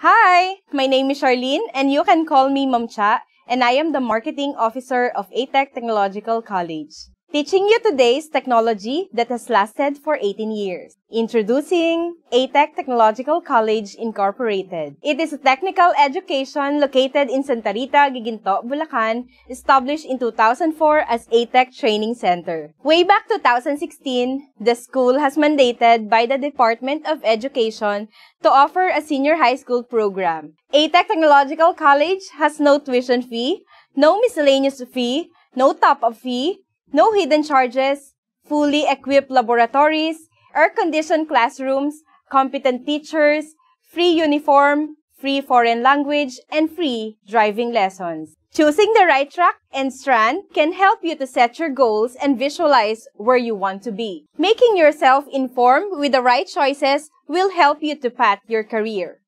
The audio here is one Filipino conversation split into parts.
Hi, my name is Charlene and you can call me Ma'am Cha and I am the Marketing Officer of ATEC Technological College. Teaching you today's technology that has lasted for 18 years. Introducing ATEC Technological College Incorporated. It is a technical education located in Santa Rita, Giginto, Bulacan, established in 2004 as ATEC Training Center. Way back 2016, the school has mandated by the Department of Education to offer a senior high school program. ATEC Technological College has no tuition fee, no miscellaneous fee, no top-up fee, no hidden charges, fully equipped laboratories, air-conditioned classrooms, competent teachers, free uniform, free foreign language, and free driving lessons. Choosing the right track and strand can help you to set your goals and visualize where you want to be. Making yourself informed with the right choices will help you to path your career.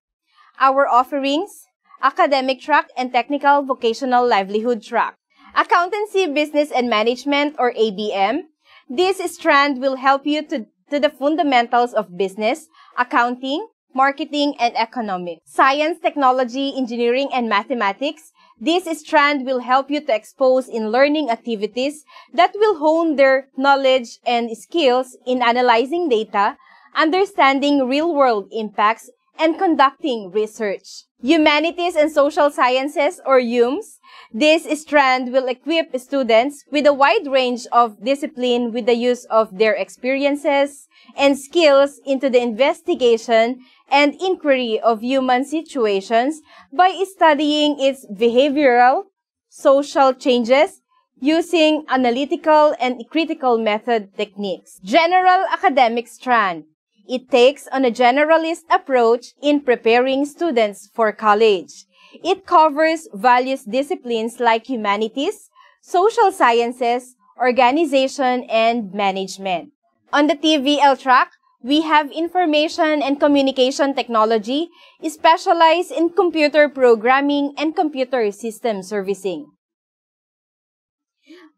Our offerings, academic track and technical vocational livelihood track. Accountancy, Business and Management or ABM. This strand will help you to, to the fundamentals of business, accounting, marketing, and economics. Science, technology, engineering, and mathematics. This strand will help you to expose in learning activities that will hone their knowledge and skills in analyzing data, understanding real-world impacts, and conducting research. Humanities and Social Sciences or HUMS. This strand will equip students with a wide range of discipline with the use of their experiences and skills into the investigation and inquiry of human situations by studying its behavioral, social changes, using analytical and critical method techniques. General Academic Strand. It takes on a generalist approach in preparing students for college. It covers various disciplines like humanities, social sciences, organization, and management. On the TVL track, we have information and communication technology specialized in computer programming and computer system servicing.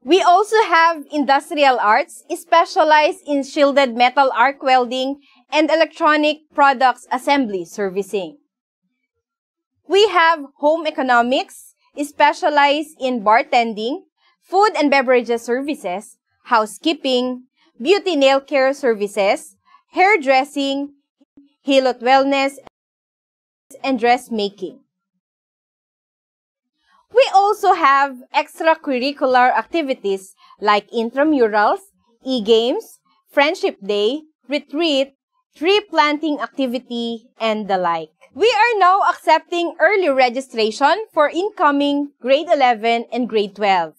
We also have industrial arts specialized in shielded metal arc welding and electronic products assembly servicing. We have home economics specialized in bartending, food and beverages services, housekeeping, beauty nail care services, hairdressing, Hilot Wellness, and dressmaking. We also have extracurricular activities like intramurals, e-games, friendship day, retreat, tree planting activity, and the like. We are now accepting early registration for incoming grade 11 and grade 12.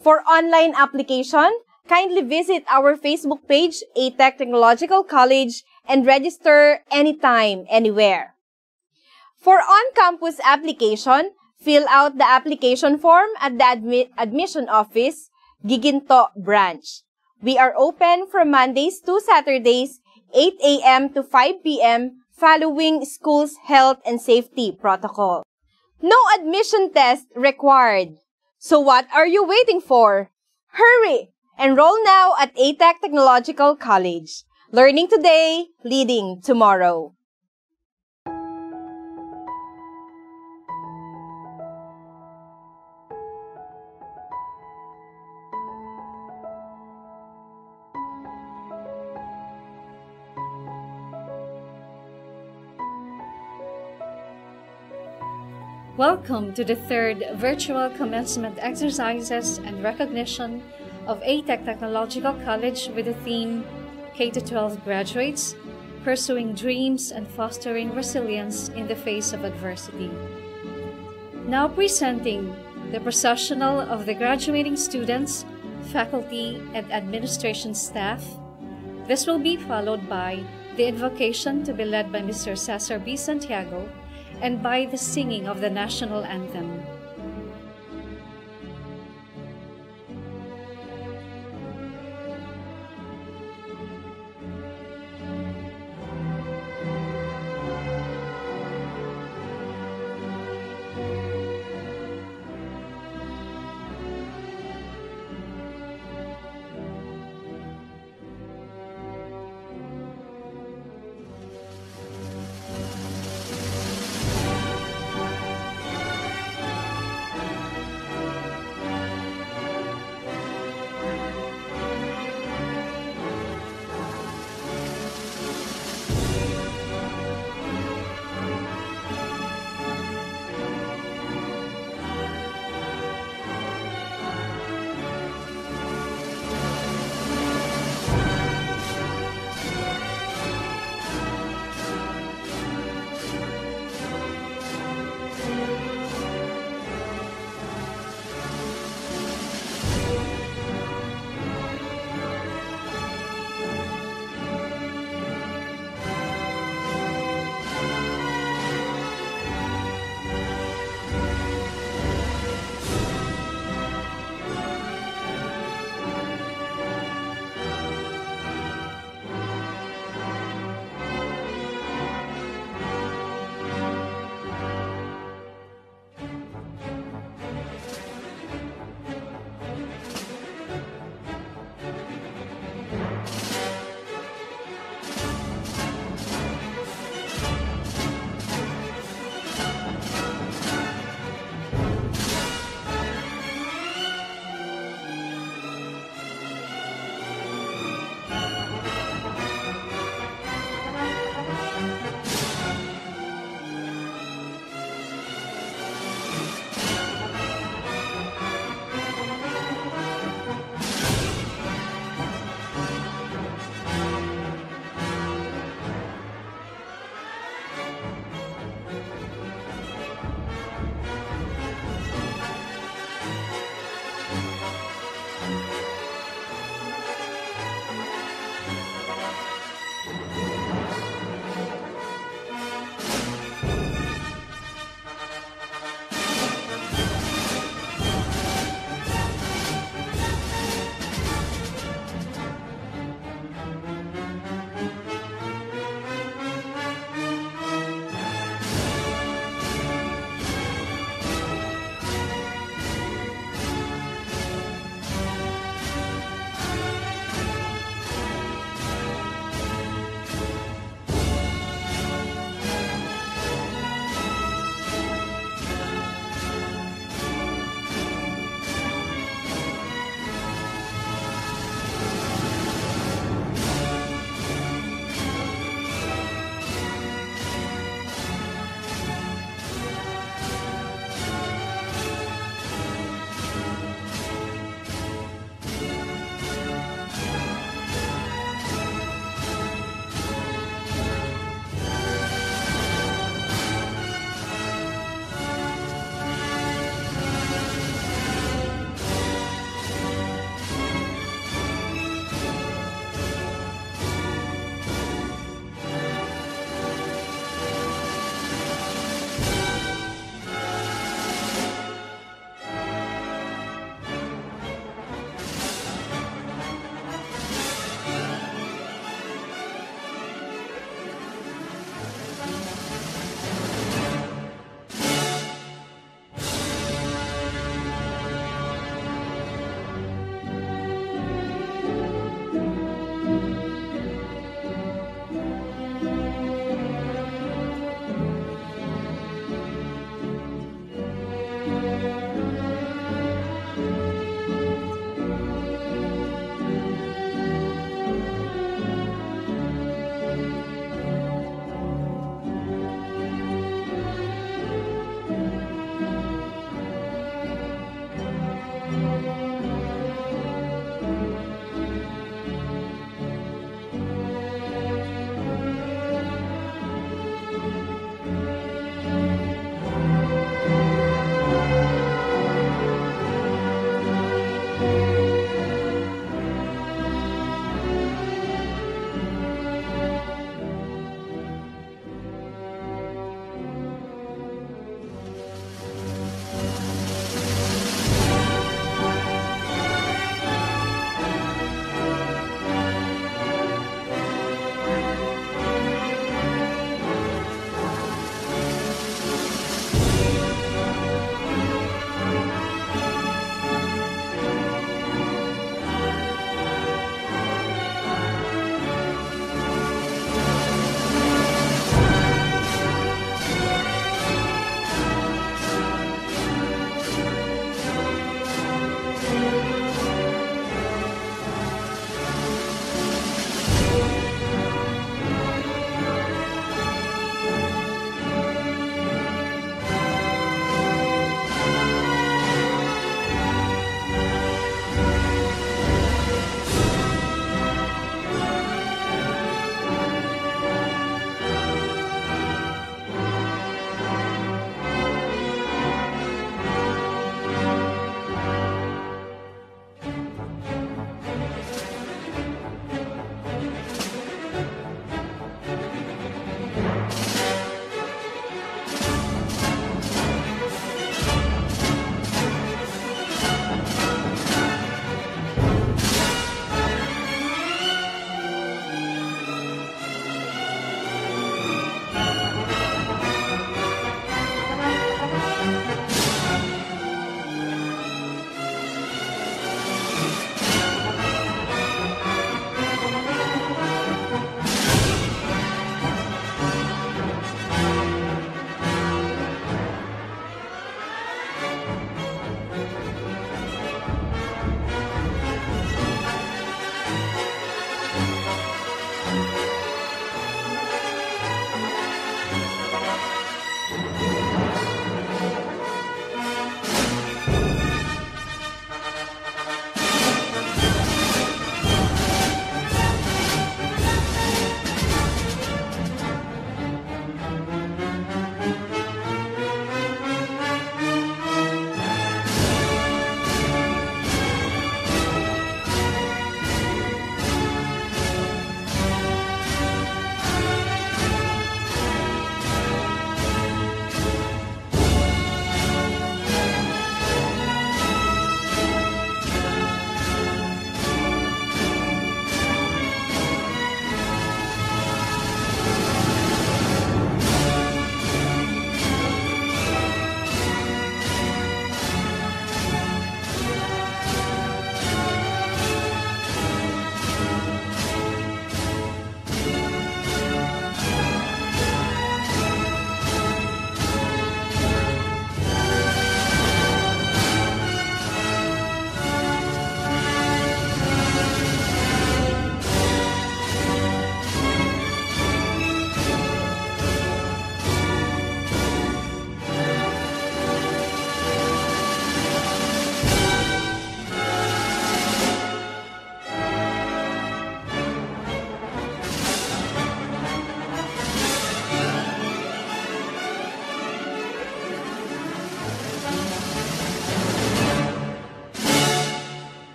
For online application, kindly visit our Facebook page, ATEC Technological College, and register anytime, anywhere. For on-campus application, fill out the application form at the admi admission office, Giginto branch. We are open from Mondays to Saturdays, 8 a.m. to 5 p.m. following school's health and safety protocol. No admission test required. So what are you waiting for? Hurry! Enroll now at ATAC Technological College. Learning today, leading tomorrow. Welcome to the third virtual commencement exercises and recognition of ATEC Technological College with the theme K-12 graduates, pursuing dreams and fostering resilience in the face of adversity. Now presenting the processional of the graduating students, faculty, and administration staff. This will be followed by the invocation to be led by Mr. Cesar B. Santiago, and by the singing of the national anthem.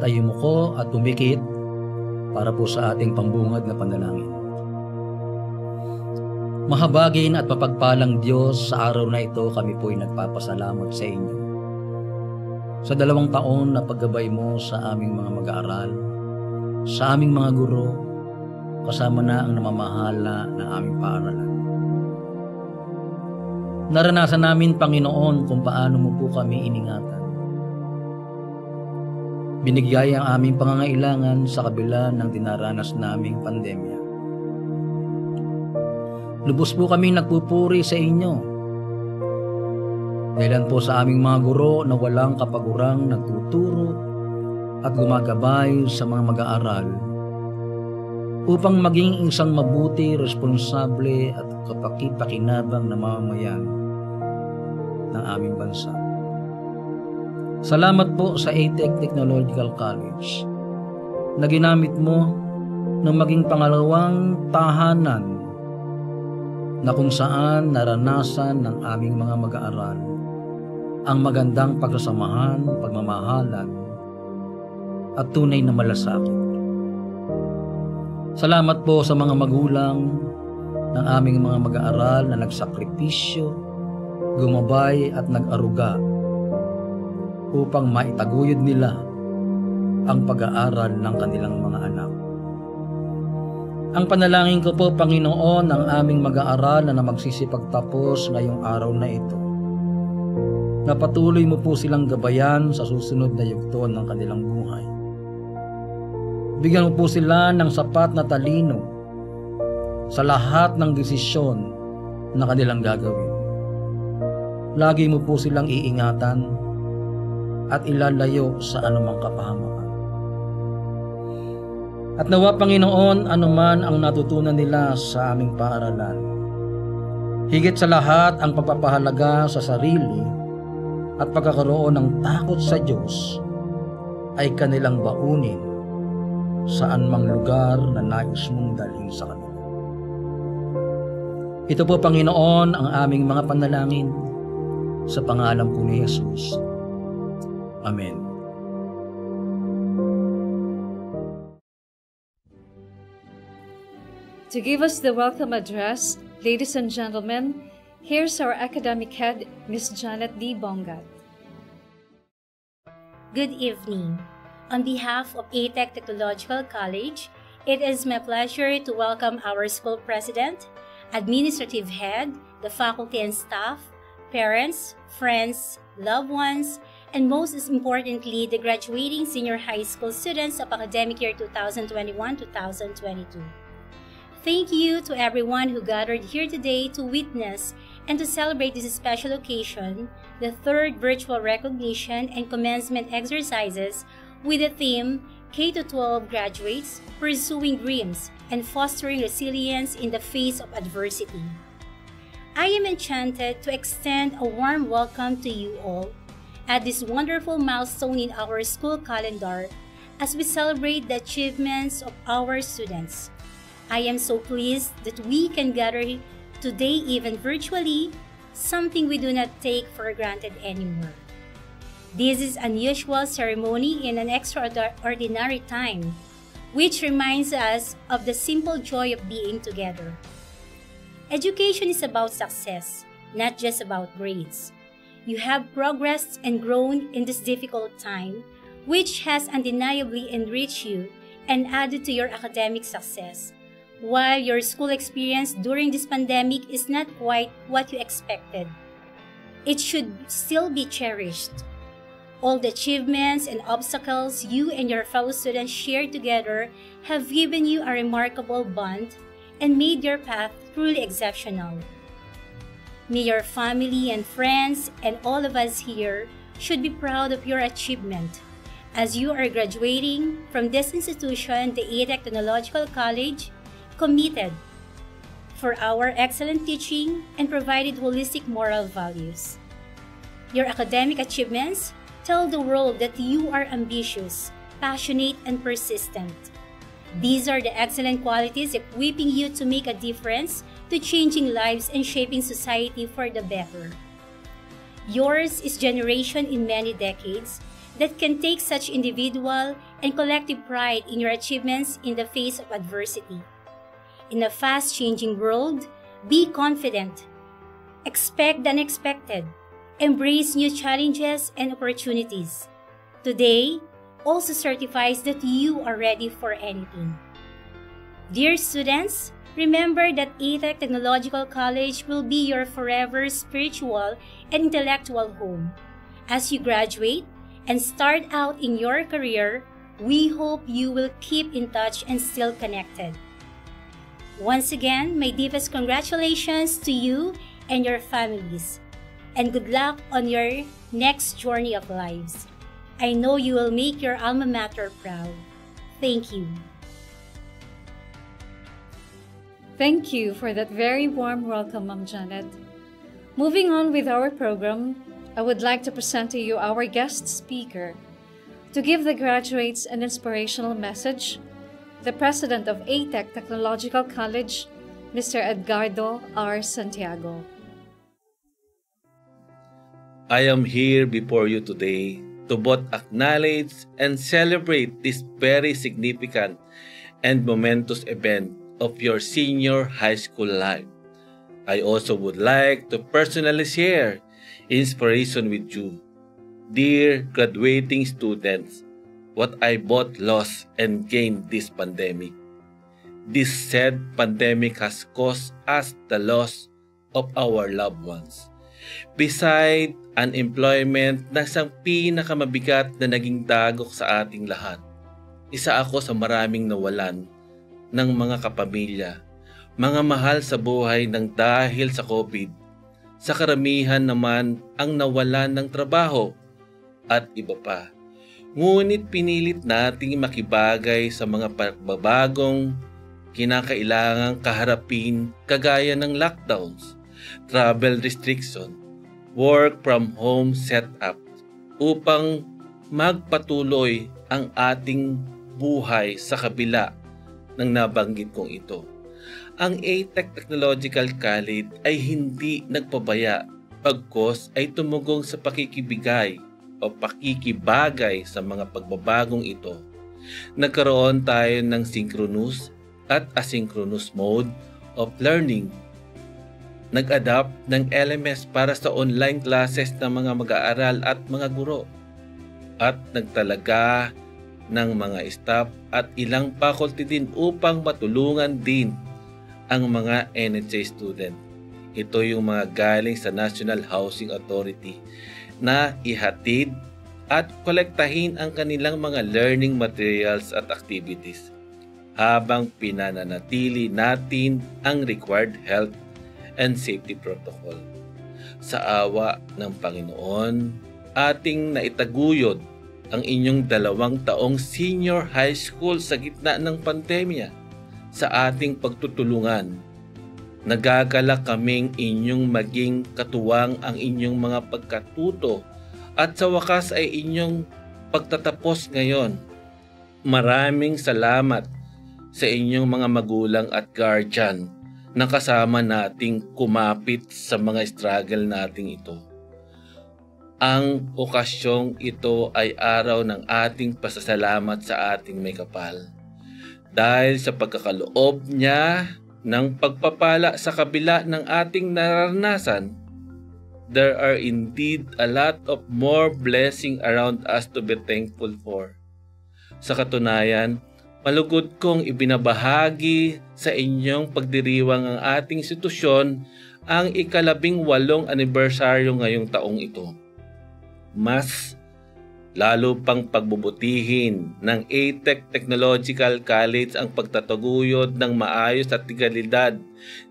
Lahat ay at tumikit para po sa ating pambungad na panalangin. Mahabagin at mapagpalang Diyos sa araw na ito kami po'y nagpapasalamat sa inyo. Sa dalawang taon na paggabay mo sa aming mga mag-aaral, sa aming mga guro, kasama na ang namamahala ng aming paaralan. Naranasan namin, Panginoon, kung paano mo po kami iningatan. Binigay ang aming pangangailangan sa kabila ng dinaranas naming pandemya. Lubos po kami nagpupuri sa inyo. Dahilan po sa aming mga guro na walang kapagurang nagtuturo at gumagabay sa mga mag-aaral upang maging isang mabuti, responsable at kapakipakinabang na mamamayan ng aming bansa. Salamat po sa ATEC Technological College na ginamit mo na maging pangalawang tahanan na kung saan naranasan ng aming mga mag-aaral ang magandang pagsasamahan, pagmamahalan at tunay na malasakit. Salamat po sa mga magulang ng aming mga mag-aaral na nagsakripisyo, gumabay at nag-aruga upang maitaguyod nila ang pag-aaral ng kanilang mga anak. Ang panalangin ko po, Panginoon, ang aming mag-aaral na magsisipagtapos ngayong araw na ito. Na patuloy mo po silang gabayan sa susunod na yugto ng kanilang buhay. Bigyan mo po sila ng sapat na talino sa lahat ng desisyon na kanilang gagawin. Lagi mo po silang iingatan at ilalayo sa anumang kapahamakan. At nawa Panginoon anuman ang natutunan nila sa aming paaralan. Higit sa lahat ang pagpapahalaga sa sarili at pagkakaroon ng takot sa Diyos ay kanilang baunin saan mang lugar na nais mong dalhin sa kanila. Ito po Panginoon ang aming mga panalangin sa pangalan po ni Jesus. Amen. To give us the welcome address, ladies and gentlemen, here's our academic head, Ms. Janet D. Bongat. Good evening. On behalf of ATEC Technological College, it is my pleasure to welcome our school president, administrative head, the faculty and staff, parents, friends, loved ones, and most importantly, the graduating senior high school students of academic year 2021-2022. Thank you to everyone who gathered here today to witness and to celebrate this special occasion, the third virtual recognition and commencement exercises with the theme K-12 graduates pursuing dreams and fostering resilience in the face of adversity. I am enchanted to extend a warm welcome to you all at this wonderful milestone in our school calendar as we celebrate the achievements of our students. I am so pleased that we can gather today even virtually, something we do not take for granted anymore. This is an unusual ceremony in an extraordinary time which reminds us of the simple joy of being together. Education is about success, not just about grades. You have progressed and grown in this difficult time, which has undeniably enriched you and added to your academic success. While your school experience during this pandemic is not quite what you expected, it should still be cherished. All the achievements and obstacles you and your fellow students shared together have given you a remarkable bond and made your path truly exceptional. May your family and friends and all of us here should be proud of your achievement as you are graduating from this institution, the ETEC Technological College, committed for our excellent teaching and provided holistic moral values. Your academic achievements tell the world that you are ambitious, passionate, and persistent. These are the excellent qualities equipping you to make a difference to changing lives and shaping society for the better. Yours is generation in many decades that can take such individual and collective pride in your achievements in the face of adversity. In a fast changing world, be confident, expect the unexpected, embrace new challenges and opportunities. Today also certifies that you are ready for anything. Dear students, remember that ETEC Technological College will be your forever spiritual and intellectual home. As you graduate and start out in your career, we hope you will keep in touch and still connected. Once again, my deepest congratulations to you and your families, and good luck on your next journey of lives. I know you will make your alma mater proud. Thank you. Thank you for that very warm welcome, Ma'am Janet. Moving on with our program, I would like to present to you our guest speaker. To give the graduates an inspirational message, the president of ATEC Technological College, Mr. Edgardo R. Santiago. I am here before you today to both acknowledge and celebrate this very significant and momentous event of your senior high school life. I also would like to personally share inspiration with you. Dear graduating students, what I both lost and gained this pandemic. This said pandemic has caused us the loss of our loved ones. Beside unemployment na isang pinakamabigat na naging dagok sa ating lahat. Isa ako sa maraming nawalan ng mga kapamilya, mga mahal sa buhay ng dahil sa COVID sa karamihan naman ang nawalan ng trabaho at iba pa. Ngunit pinilit nating makibagay sa mga pagbabagong kinakailangang kaharapin kagaya ng lockdowns, travel restriction, work from home setup upang magpatuloy ang ating buhay sa kabila ng nabanggit kong ito ang ATEC Technological College ay hindi nagpabaya pagkos ay tumugong sa pakikibigay o pakikibagay sa mga pagbabagong ito. Nagkaroon tayo ng synchronous at asynchronous mode of learning. Nag-adapt ng LMS para sa online classes ng mga mag-aaral at mga guro. At nagtalaga ng mga staff at ilang faculty din upang matulungan din ang mga NHA student. Ito yung mga galing sa National Housing Authority na ihatid at kolektahin ang kanilang mga learning materials at activities habang pinananatili natin ang required health and safety protocol. Sa awa ng Panginoon, ating naitaguyod ang inyong dalawang taong senior high school sa gitna ng pandemya sa ating pagtutulungan. Nagagalak kaming inyong maging katuwang ang inyong mga pagkatuto at sa wakas ay inyong pagtatapos ngayon. Maraming salamat sa inyong mga magulang at guardian na kasama nating kumapit sa mga struggle nating ito. Ang okasyong ito ay araw ng ating pasasalamat sa ating may kapal Dahil sa pagkakaloob niya ng pagpapala sa kabila ng ating naranasan, there are indeed a lot of more blessing around us to be thankful for. Sa katunayan, malugod kong ibinabahagi sa inyong pagdiriwang ang ating institusyon ang ikalabing walong anibersaryo ngayong taong ito. Mas lalo pang pagbubutihin ng ATEC Technological College ang pagtataguyod ng maayos at tigalidad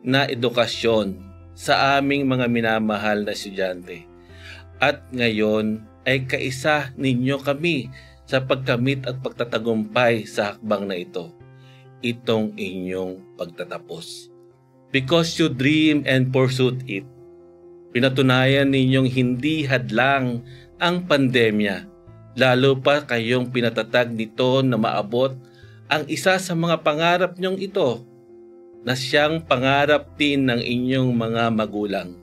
na edukasyon sa aming mga minamahal na estudyante. At ngayon ay kaisa ninyo kami sa pagkamit at pagtatagumpay sa hakbang na ito. Itong inyong pagtatapos. Because you dream and pursued it, pinatunayan ninyong hindi hadlang ang pandemya. Lalo pa kayong pinatatag nito na maabot ang isa sa mga pangarap nyong ito na siyang pangarap din ng inyong mga magulang.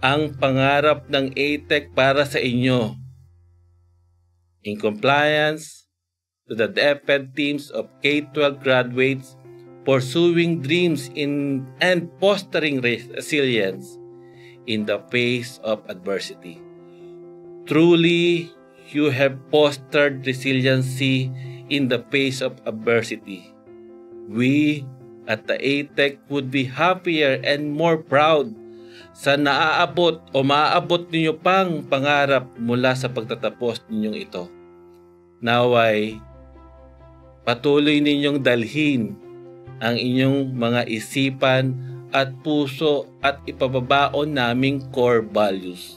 Ang pangarap ng ATEC para sa inyo. In compliance to the DepEd teams of K-12 graduates pursuing dreams in and fostering resilience in the face of adversity. Truly, you have fostered resiliency in the face of adversity. We at the ATEC would be happier and more proud sa naaabot o maaabot ninyo pang pangarap mula sa pagtatapos ninyong ito. Naway, patuloy ninyong dalhin ang inyong mga isipan at puso at ipababaon naming core values.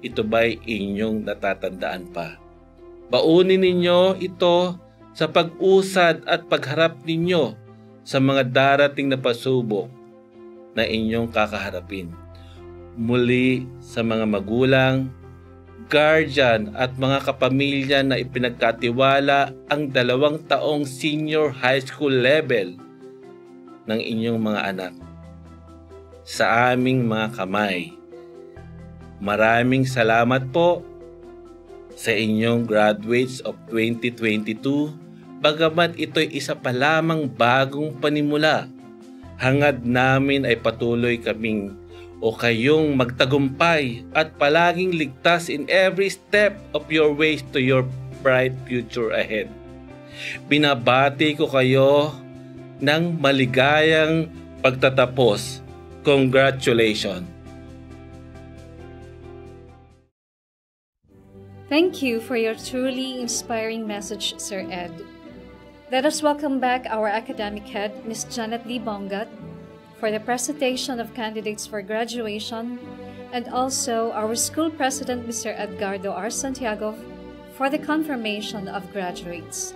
Ito ba'y inyong natatandaan pa? Baunin ninyo ito sa pag-usad at pagharap ninyo sa mga darating na pasubok na inyong kakaharapin. Muli sa mga magulang, guardian at mga kapamilya na ipinagkatiwala ang dalawang taong senior high school level ng inyong mga anak. Sa aming mga kamay, maraming salamat po sa inyong graduates of 2022 Bagamat ito'y isa pa lamang bagong panimula, hangad namin ay patuloy kaming o kayong magtagumpay at palaging ligtas in every step of your ways to your bright future ahead. Binabati ko kayo ng maligayang pagtatapos. Congratulations! Thank you for your truly inspiring message, Sir Ed. Let us welcome back our academic head, Ms. Janet Lee Bongat, for the presentation of candidates for graduation, and also our school president, Mr. Edgardo R. Santiago, for the confirmation of graduates.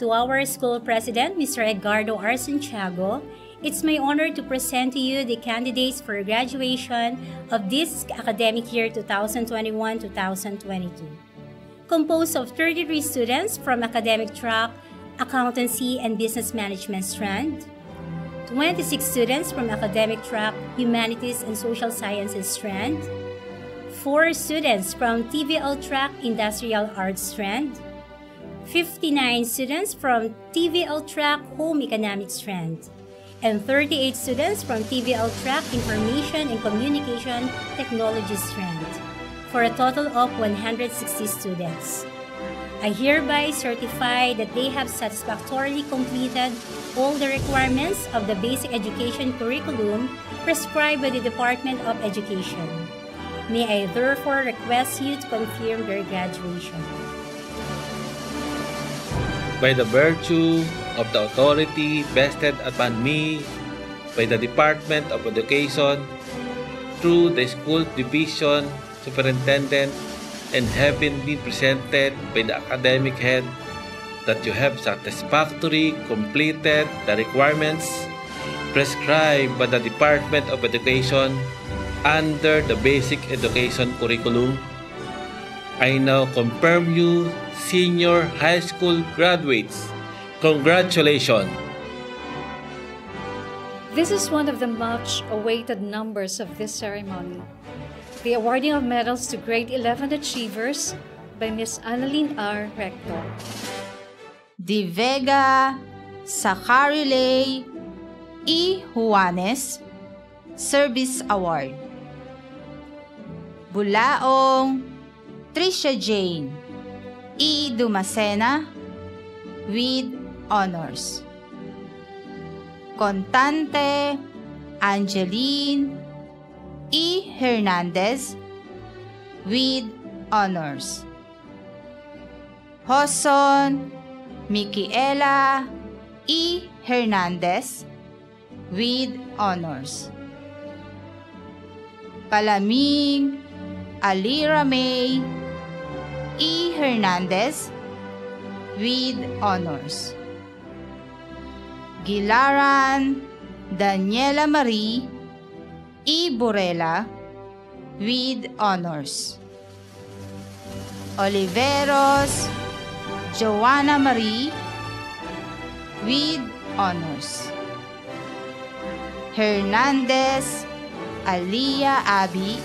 To our school president, Mr. Edgardo R. Santiago, it's my honor to present to you the candidates for graduation of this academic year 2021-2022 composed of 33 students from academic track, accountancy and business management strand, 26 students from academic track, humanities and social sciences strand, 4 students from TVL track, industrial arts strand, 59 students from TVL track, home economics strand, and 38 students from TVL track, information and communication technology strand for a total of 160 students. I hereby certify that they have satisfactorily completed all the requirements of the basic education curriculum prescribed by the Department of Education. May I therefore request you to confirm their graduation. By the virtue of the authority vested upon me by the Department of Education through the School Division superintendent, and having been presented by the academic head that you have satisfactorily completed the requirements prescribed by the Department of Education under the Basic Education Curriculum, I now confirm you senior high school graduates. Congratulations! This is one of the much awaited numbers of this ceremony the awarding of medals to grade 11 achievers by Ms. Annalyn R. Rector. De Vega Sacarilay E. Juanes Service Award Bulaong Trisha Jane E. Dumacena with honors Contante Angeline E. Hernandez with honors. Hoson Micaela E. Hernandez with honors. Palaming Alira May E. Hernandez with honors. Gilaran Daniela Marie E. Burela with honors. Oliveros Joanna Marie with honors. Hernandez Alia Abi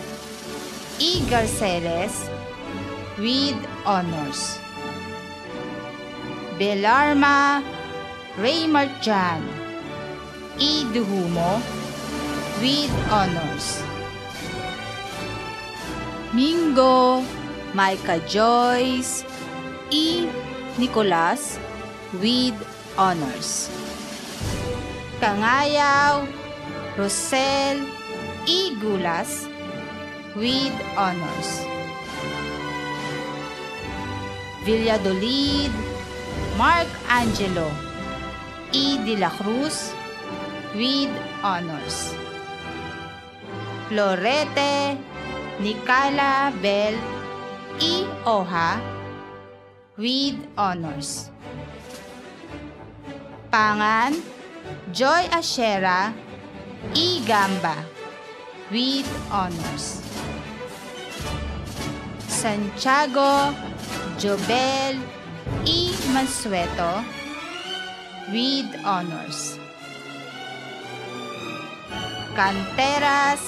E. Garceles with honors. Belarma Raymart Jan E. Duhumo with honors. Mingo Micah Joyce E. Nicolas with honors. Kangayaw Rosel E. Gulas with honors. Villadolid Mark Angelo E. De La Cruz with honors. Florete Nicala Bell E. Oha with honors. Pangan Joy Ashera E. Gamba with honors. Santiago Jobel E. Mansueto with honors. Canteras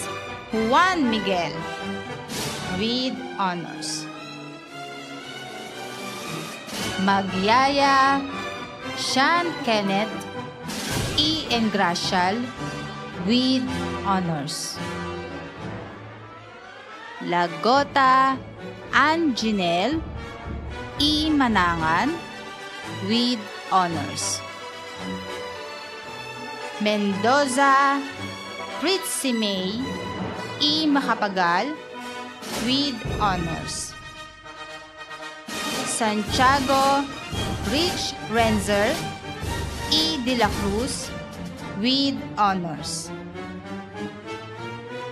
Juan Miguel with honors. Magyaya Sean Kenneth E. Engracial with honors. Lagota Ann E. Manangan with honors. Mendoza Fritzy May E. Makapagal with honors. Santiago Rich Renzer E. De La Cruz with honors.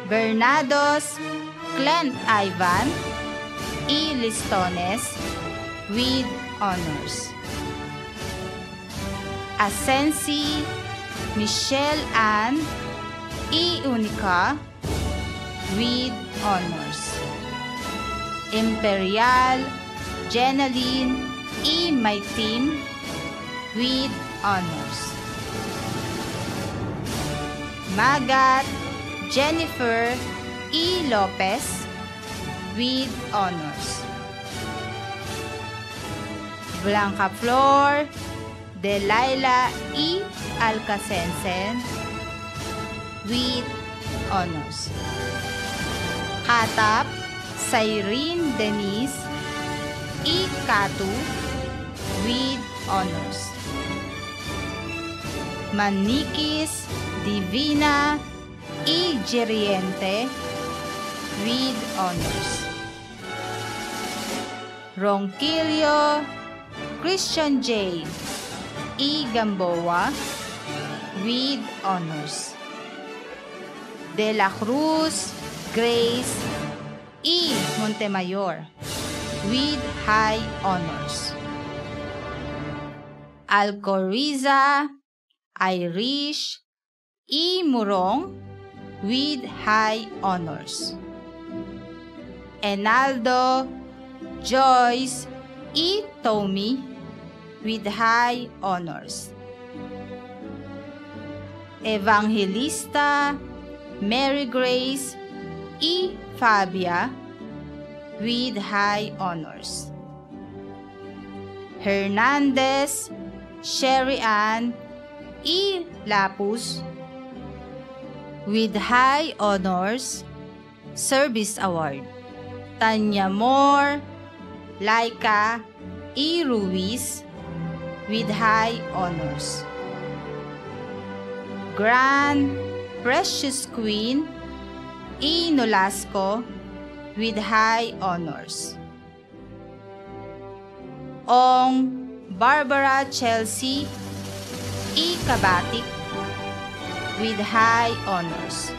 Bernados Clint Ivan E. Listones with honors. Asensi Michelle Ann E. Unica with honors. Imperial Jenaline E. Maitim with honors. Magat Jennifer E. Lopez with honors. Blanca Flor Delilah E. Alcacensen with honors. Katap Cyrene Denise E. Katu with honors. Manikis Divina E. Geriente with honors. Ronquillo Christian J. E. Gamboa with honors. De la Cruz Grace E. Montemayor with high honors. Alcoriza Irish E. Murong with high honors. Enaldo Joyce E. Tommy with high honors. Evangelista Mary Grace E. Fabia with high honors. Hernandez Sherry Ann E. Lapus with High Honors Service Award. Tanya Moore Laika E. Ruiz with High Honors. Grand Precious Queen E. Nolasco with High Honors. Ong Barbara Chelsea E. Kabatik with High Honors.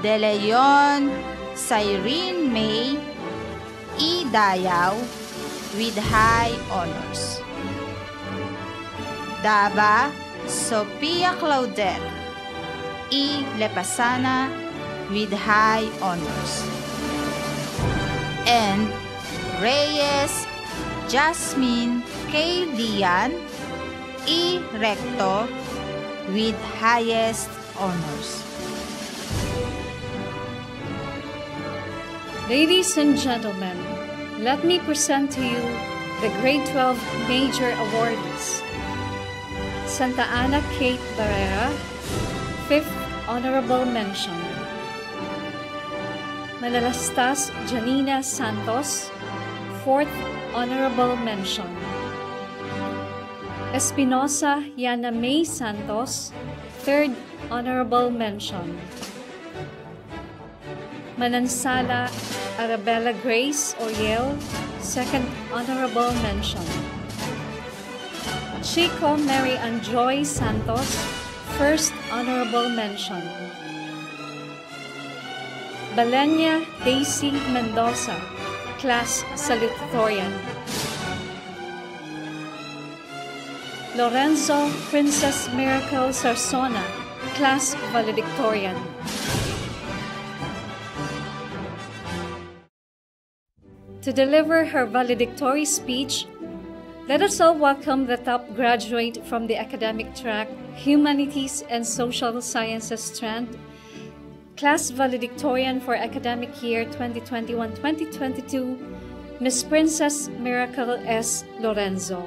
De Leon Cyrene May E. Dayaw with High Honors. Dava Sophia Claudette E. Lepasana with High Honors. And Reyes Jasmine K. Dian E. Recto with highest honors. Ladies and gentlemen, let me present to you the Grade 12 Major Awardees. Santa Ana Kate Barrera, 5th Honorable Mention. Malalastas Janina Santos, 4th Honorable Mention. Espinosa Yana May Santos, 3rd Honorable Mention. Manansala Arabella Grace Oriel, 2nd Honorable Mention. Chico Mary Anjoy Santos, 1st Honorable Mention. Balenya Daisy Mendoza, Class Salutatorian. Lorenzo Princess Miracle Sarsona, Class Valedictorian. To deliver her valedictory speech, let us all welcome the top graduate from the academic track, Humanities and Social Sciences strand, Class Valedictorian for academic year 2021-2022, Miss Princess Miracle S. Lorenzo.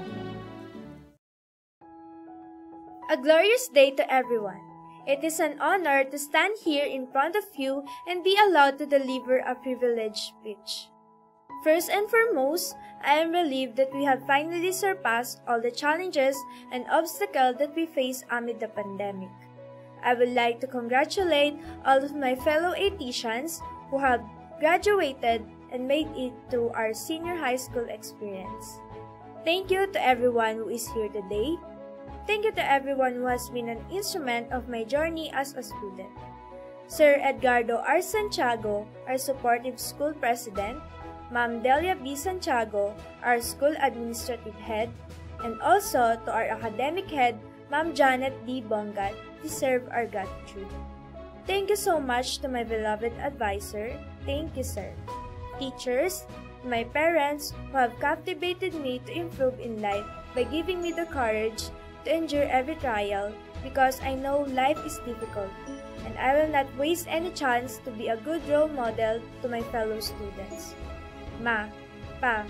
A glorious day to everyone. It is an honor to stand here in front of you and be allowed to deliver a privileged speech. First and foremost, I am relieved that we have finally surpassed all the challenges and obstacles that we face amid the pandemic. I would like to congratulate all of my fellow ATians who have graduated and made it through our senior high school experience. Thank you to everyone who is here today. Thank you to everyone who has been an instrument of my journey as a student. Sir Edgardo R. Santiago, our supportive school president, Ma'am Delia B. Santiago, our school administrative head, and also to our academic head, Ma'am Janet D. Bongat, deserve our gratitude. Thank you so much to my beloved advisor. Thank you, sir. Teachers, my parents who have captivated me to improve in life by giving me the courage to endure every trial because I know life is difficult and I will not waste any chance to be a good role model to my fellow students. Ma, Pa,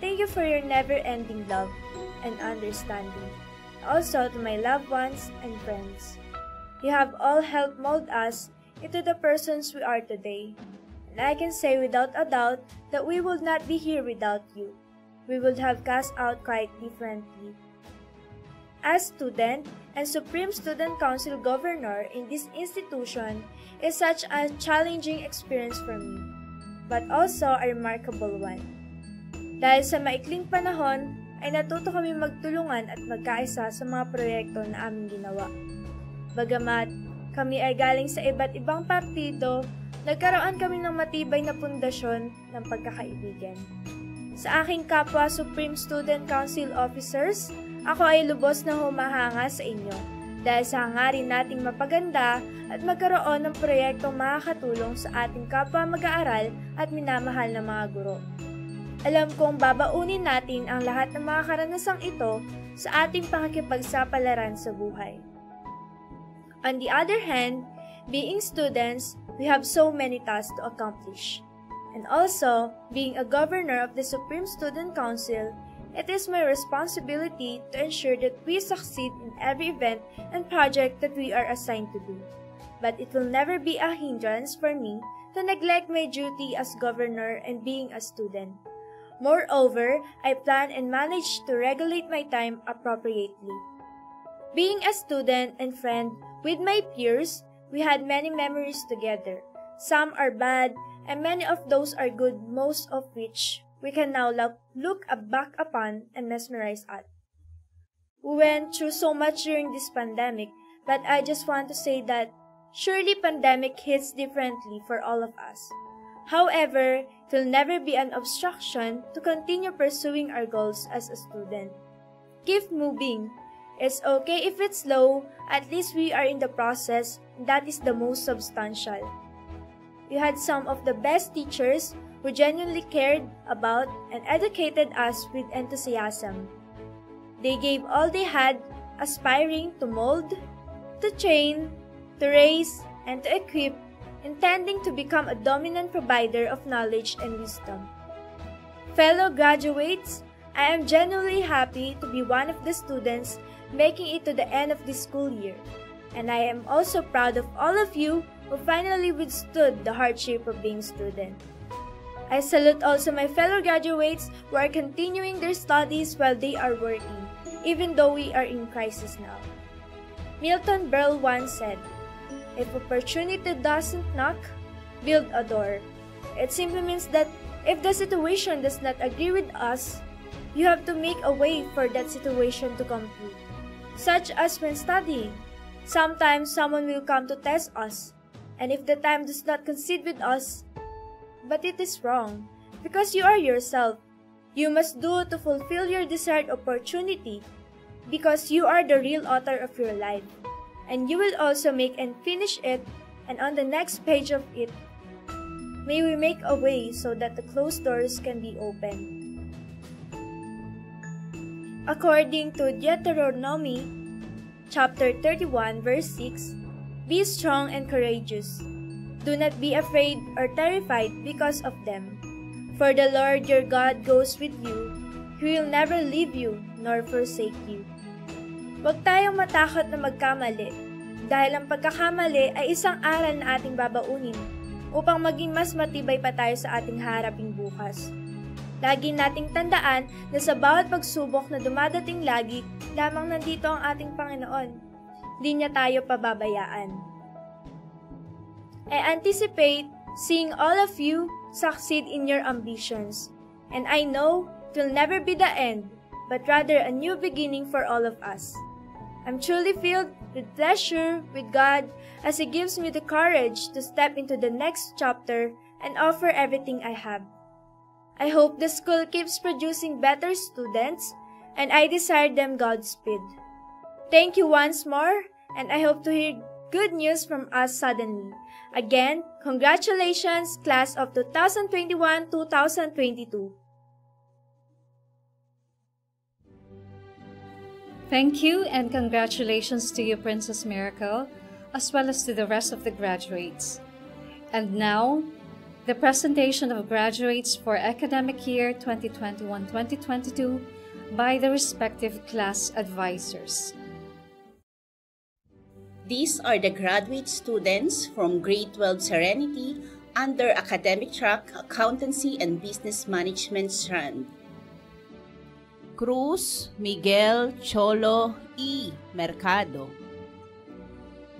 thank you for your never-ending love and understanding. Also to my loved ones and friends. You have all helped mold us into the persons we are today. And I can say without a doubt that we would not be here without you. We would have cast out quite differently. As student and Supreme Student Council Governor in this institution is such a challenging experience for me, but also a remarkable one. Dahil sa maikling panahon, ay natuto kami magtulungan at magkaisa sa mga proyekto na aming ginawa. Bagamat kami ay galing sa iba't ibang partido, nagkaroon kami ng matibay na pundasyon ng pagkakaibigan. Sa aking kapwa Supreme Student Council Officers, ako ay lubos na humahanga sa inyo dahil sa hangarin nating mapaganda at magkaroon ng proyektong makakatulong sa ating kapwa mag-aaral at minamahal na mga guro. Alam kong babaunin natin ang lahat ng mga karanasang ito sa ating pakikipagsapalaran sa buhay. On the other hand, being students, we have so many tasks to accomplish. And also, being a governor of the Supreme Student Council, it is my responsibility to ensure that we succeed in every event and project that we are assigned to do. But it will never be a hindrance for me to neglect my duty as governor and being a student. Moreover, I plan and manage to regulate my time appropriately. Being a student and friend with my peers, we had many memories together. Some are bad, and many of those are good, most of which we can now look, look back upon and mesmerize at. We went through so much during this pandemic, but I just want to say that surely pandemic hits differently for all of us. However, it will never be an obstruction to continue pursuing our goals as a student. Keep moving. It's okay if it's slow, at least we are in the process, that is the most substantial. We had some of the best teachers who genuinely cared about and educated us with enthusiasm. They gave all they had, aspiring to mold, to train, to raise, and to equip, intending to become a dominant provider of knowledge and wisdom. Fellow graduates, I am genuinely happy to be one of the students making it to the end of this school year, and I am also proud of all of you who finally withstood the hardship of being student. I salute also my fellow graduates who are continuing their studies while they are working, even though we are in crisis now. Milton Berle once said, If opportunity doesn't knock, build a door. It simply means that if the situation does not agree with us, you have to make a way for that situation to come through. Such as when studying. Sometimes someone will come to test us, and if the time does not coincide with us, but it is wrong, because you are yourself. You must do to fulfill your desired opportunity, because you are the real author of your life, and you will also make and finish it, and on the next page of it, may we make a way so that the closed doors can be opened. According to Deuteronomy chapter 31 verse 6, Be strong and courageous. Do not be afraid or terrified because of them. For the Lord your God goes with you. He will never leave you nor forsake you. Huwag tayong matakot na magkamali, dahil ang pagkakamali ay isang aral na ating babaunin upang maging mas matibay pa tayo sa ating haraping bukas. Lagi nating tandaan na sa bawat pagsubok na dumadating lagi, lamang nandito ang ating Panginoon di niya tayo pababayaan. I anticipate seeing all of you succeed in your ambitions, and I know it will never be the end, but rather a new beginning for all of us. I'm truly filled with pleasure with God as He gives me the courage to step into the next chapter and offer everything I have. I hope the school keeps producing better students, and I desire them Godspeed. Thank you once more, and I hope to hear good news from us suddenly. Again, congratulations, class of 2021-2022. Thank you and congratulations to you, Princess Miracle, as well as to the rest of the graduates. And now, the presentation of graduates for academic year 2021-2022 by the respective class advisors. These are the graduate students from Grade 12 Serenity under Academic Track Accountancy and Business Management strand. Cruz Miguel Cholo E. Mercado.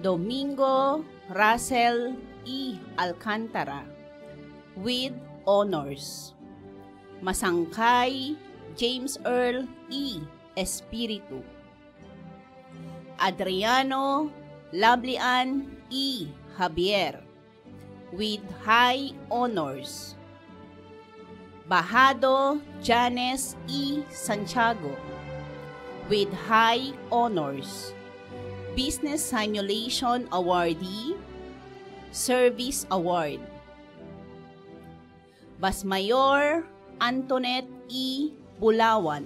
Domingo Russell E. Alcantara with honors. Masangkay James Earl E. Espiritu. Adriano Ann E. Javier with high honors. Bahado Janes E. Santiago with high honors. Business Simulation Awardee, Service Award. Basmayor Antoinette E. Bulawan.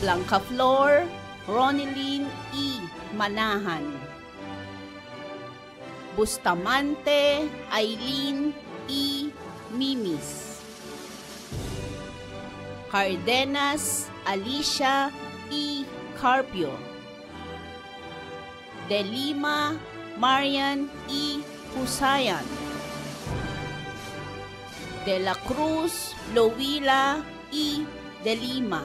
Blanca Flor Ronilyn E. Manahan. Bustamante Eileen E. Mimis. Cardenas Alicia E. Carpio. De Lima Marian E. Husayan. De la Cruz Loila E. De Lima.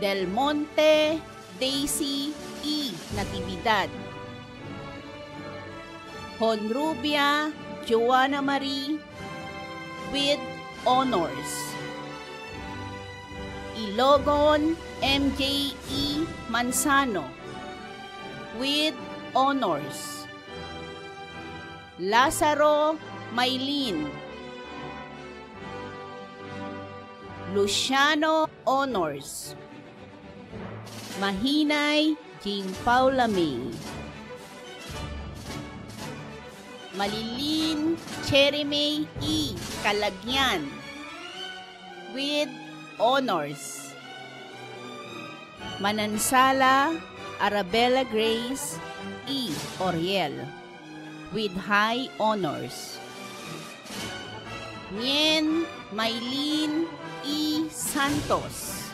Del Monte Daisy E. Natividad. Honrubia Joanna Marie with honors. Ilogon M.J.E. Manzano with honors. Lazaro Maylin Luciano Honors Mahinay Jing Paula May Malilin Cherime E. Kalagyan with honors. Manansala Arabella Grace E. Oriel with high honors. Nien Maylin E. Santos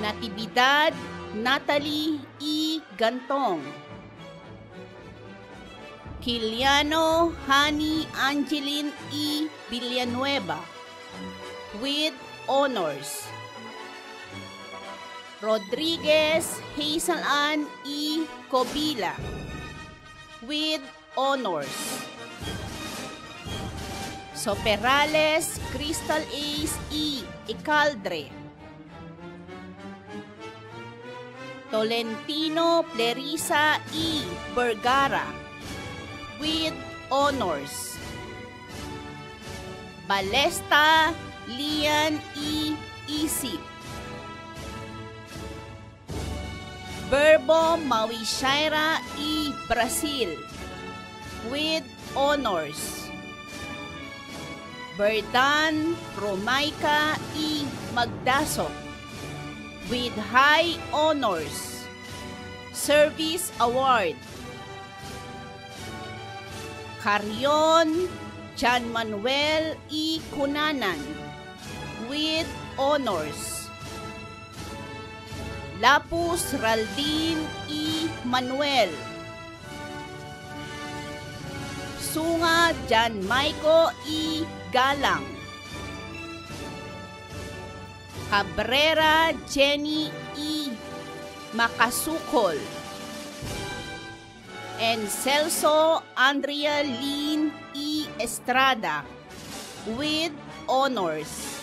Natividad Natalie E. Gantong Kiliano Hani Angeline E. Villanueva with honors. Rodriguez Hazel Ann E. Cobila with honors. Soperales Crystal Ace E. Icaldre Tolentino Plerisa E. Vergara with honors. Balesta Lian E. Isip. Verbo Mawishaira E. Brazil with honors. Berdan Romaica E. Magdaso with high honors. Service Award Carrion John Manuel E. Cunanan with honors. Lapus Raldin E. Manuel. Sunga Jan Maiko E. Galang. Cabrera Jenny E. Makasukol and Celso Andrea Lynn E. Estrada with honors.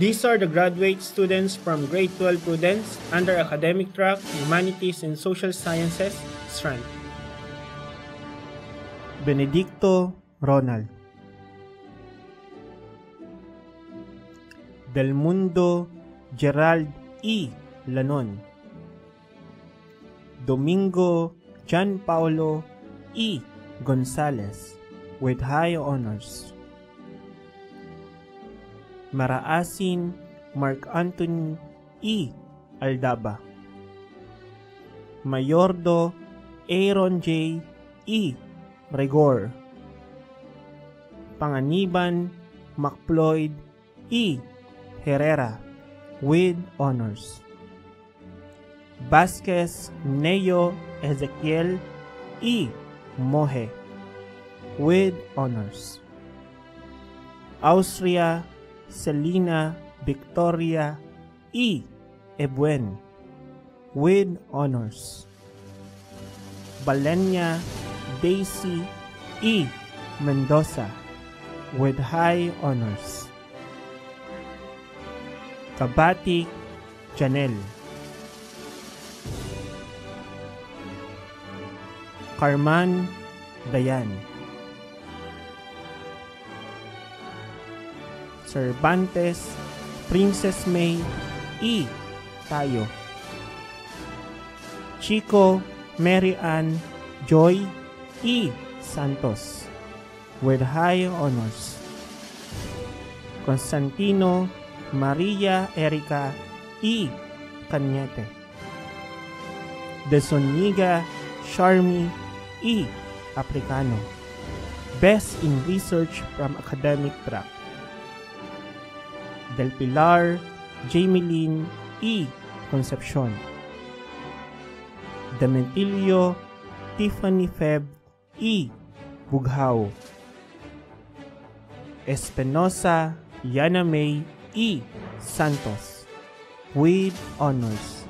These are the graduate students from Grade 12 Prudence under Academic Track Humanities and Social Sciences Strand. Benedicto Ronald Del Mundo Gerald E. Lanon Domingo Gian Paulo E. Gonzalez with high honors. Maraasin Mark Anthony E. Aldaba. Mayordo Aaron J. E. Regor. Panganiban Macployd E. Herrera with honors. Vasquez Neo Ezequiel E. Moje with honors. Austria Selina Victoria E. Ebuen with honors. Balenya Daisy E. Mendoza with high honors. Kabati Janelle Carman Dayan Cervantes Princess May E. Tayo Chico Mary Ann Joy E. Santos with high honors. Constantino Maria Erika E. Cañete De Zuniga Sharmi E. Apricano Best in Research from Academic Track. Del Pilar Jameline E. Concepcion. Dementilio Tiffany Feb E. Bughaw. Espinosa Yana May E. Santos with honors.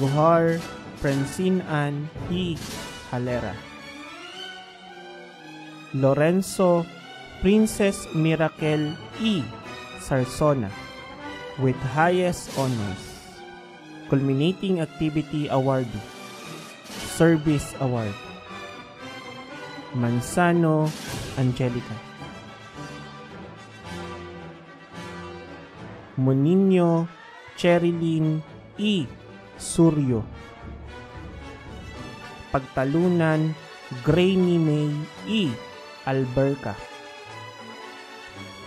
Guhar Ann E. Halera. Lorenzo Princess Miracle E. Sarsona with highest honors. Culminating Activity Award, Service Award. Mansano Angelica. Monino Cherilyn E. Suryo. Pagtalunan Grainy May E. Alberca.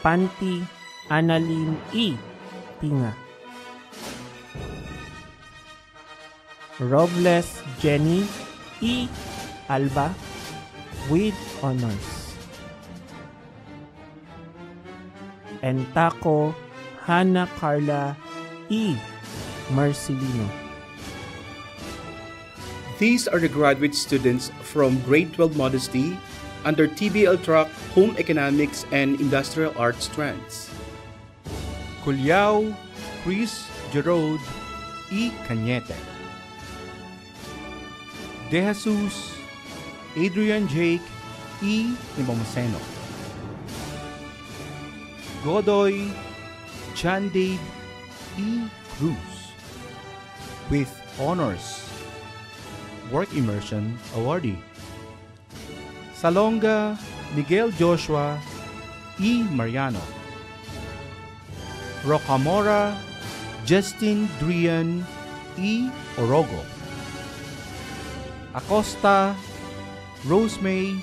Panty Annalyn E. Tinga. Robles Jenny E. Alba with honors. And Taco Hannah Carla E. Marcelino. These are the graduate students from Grade 12 Modesty under TBL track Home Economics and Industrial Arts strands. Culiao Chris Gerard E. Cañete. De Jesus Adrian Jake E. Nepomuceno. Godoy John E. Cruz with honors Work Immersion Awardee. Salonga Miguel Joshua E. Mariano. Rocamora Justin Drian E. Orogo. Acosta Rosemay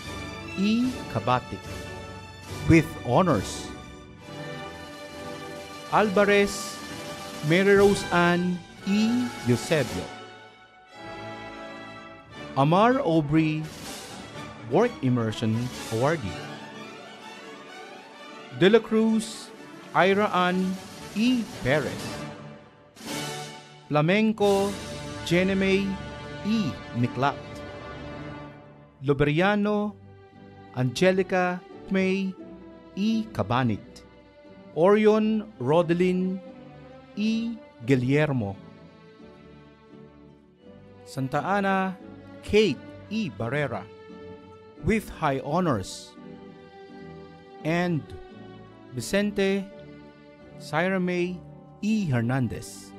E. Kabati with honors. Alvarez Mary Rose Ann E. Eusebio. Amar Aubrey Work Immersion Awardee. De La Cruz Ira Ann E. Perez. Flamenco Jeneme E. Miklat. Luberiano Angelica May E. Cabanit. Orion Rodelin E. Guillermo. Santa Ana Kate E. Barrera with high honors. And Vicente Syra May E. Hernandez.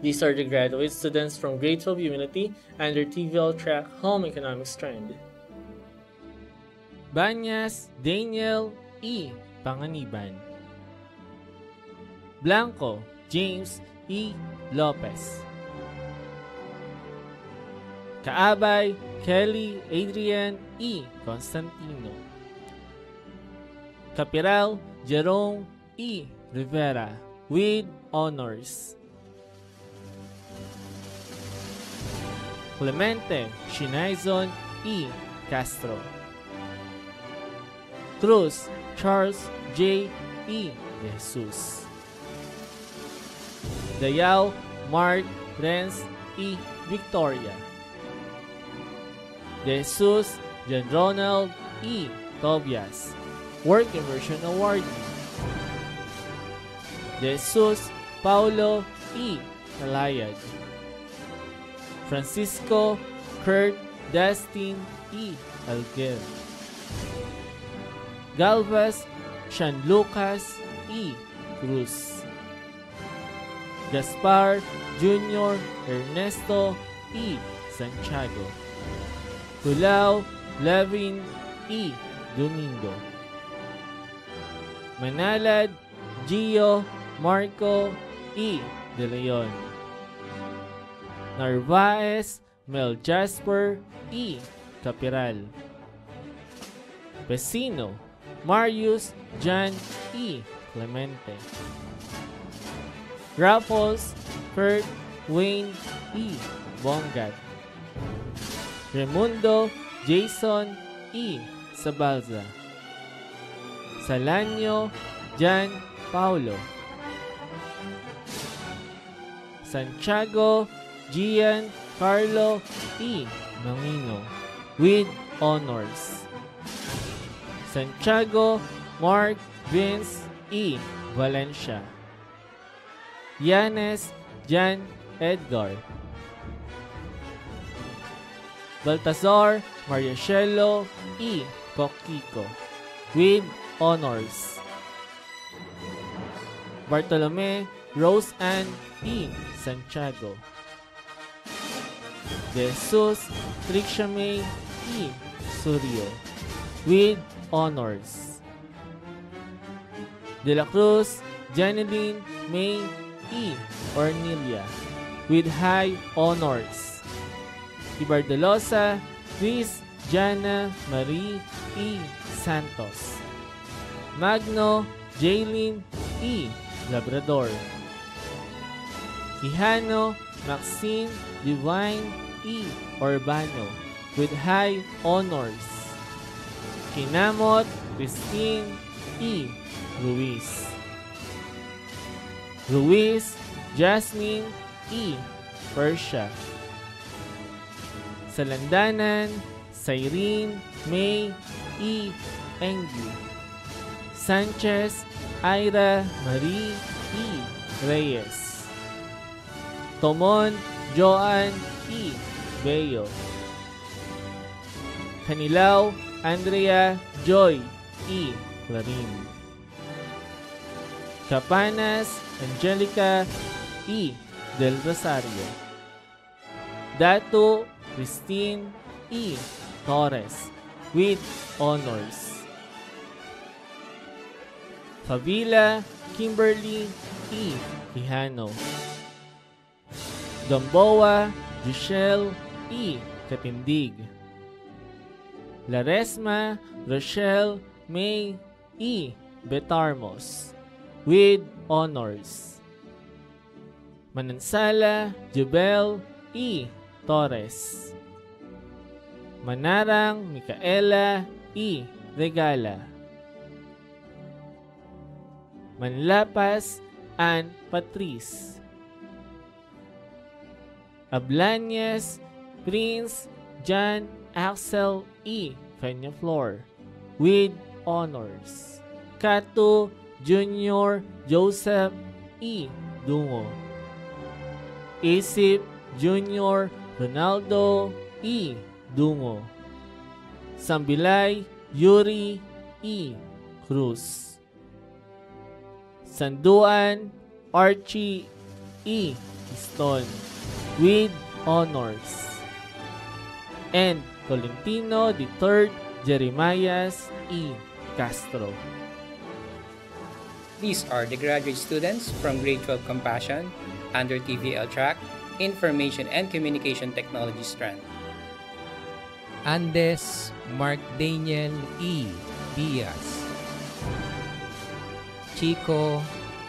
These are the graduate students from Grade 12 Unity and their TVL track Home Economics Trend. Banyas Daniel E. Panganiban. Blanco James E. Lopez. Kaabay Kelly Adrian E. Constantino. Capiral Jerome E. Rivera with honors. Clemente Shinaizon E. Castro. Cruz Charles J. E. De Jesus. Dayao Mark Renz E. Victoria. De Jesus John Ronald E. Tobias. Work Immersion Award. De Jesus Paulo E. Kalayad. Francisco Kurt Destin E. Alguer. Galvez Sean Lucas E. Cruz. Gaspar Jr. Ernesto E. Santiago. Hulao Levin E. Domingo. Manalad Gio Marco E. De Leon. Narvaez Mel Jasper E. Capiral. Vecino Marius John E. Clemente. Raffles Kurt Wayne E. Bongat. Remundo Jason E. Sabalza. Salanyo Jan Paulo. Santiago Gian Carlo E. Mangino with honors. Santiago Mark Vince E. Valencia. Yanes Jan Edgar. Baltazar Mariachello E. Coquico with honors. Bartolome Rose Ann E. Santiago. Jesus Trixame E. Surio with honors. De la Cruz Janeline May E. Ornelia with high honors. Ibardolosa Luis Jana Marie E. Santos. Magno Jaylin E. Labrador. Quijano Maxine Divine E. Urbano with high honors. Kinamot Christine E. Ruiz. Ruiz Jasmine E. Persia. Salandanan Cyrene May E. Engu. Sanchez Ira Marie E. Reyes. Tomon Joan E. Bello. Canilao Andrea Joy E. Clarin. Capanas Angelica E. Del Rosario. Dato Christine E. Torres with honors. Favila Kimberly E. Quijano. Gamboa Michelle E. Katindig. Laresma Rochelle May E. Betarmos with honors. Manansala Jubel E. Torres. Manarang Micaela E. Regala. Manlapas Ann Patrice. Ablanyes Prince John Axel E. Peñaflor with honors. Cato Junior Joseph E. Dungo. Isip Junior Ronaldo E. Dungo. Sambilay Yuri E. Cruz. Sanduan Archie E. Piston with honors. And Tolentino III Jeremias E. Castro. These are the graduate students from Grade 12 Compassion under TVL track Information and Communication Technology strand. Andes Mark Daniel E. Diaz. Chico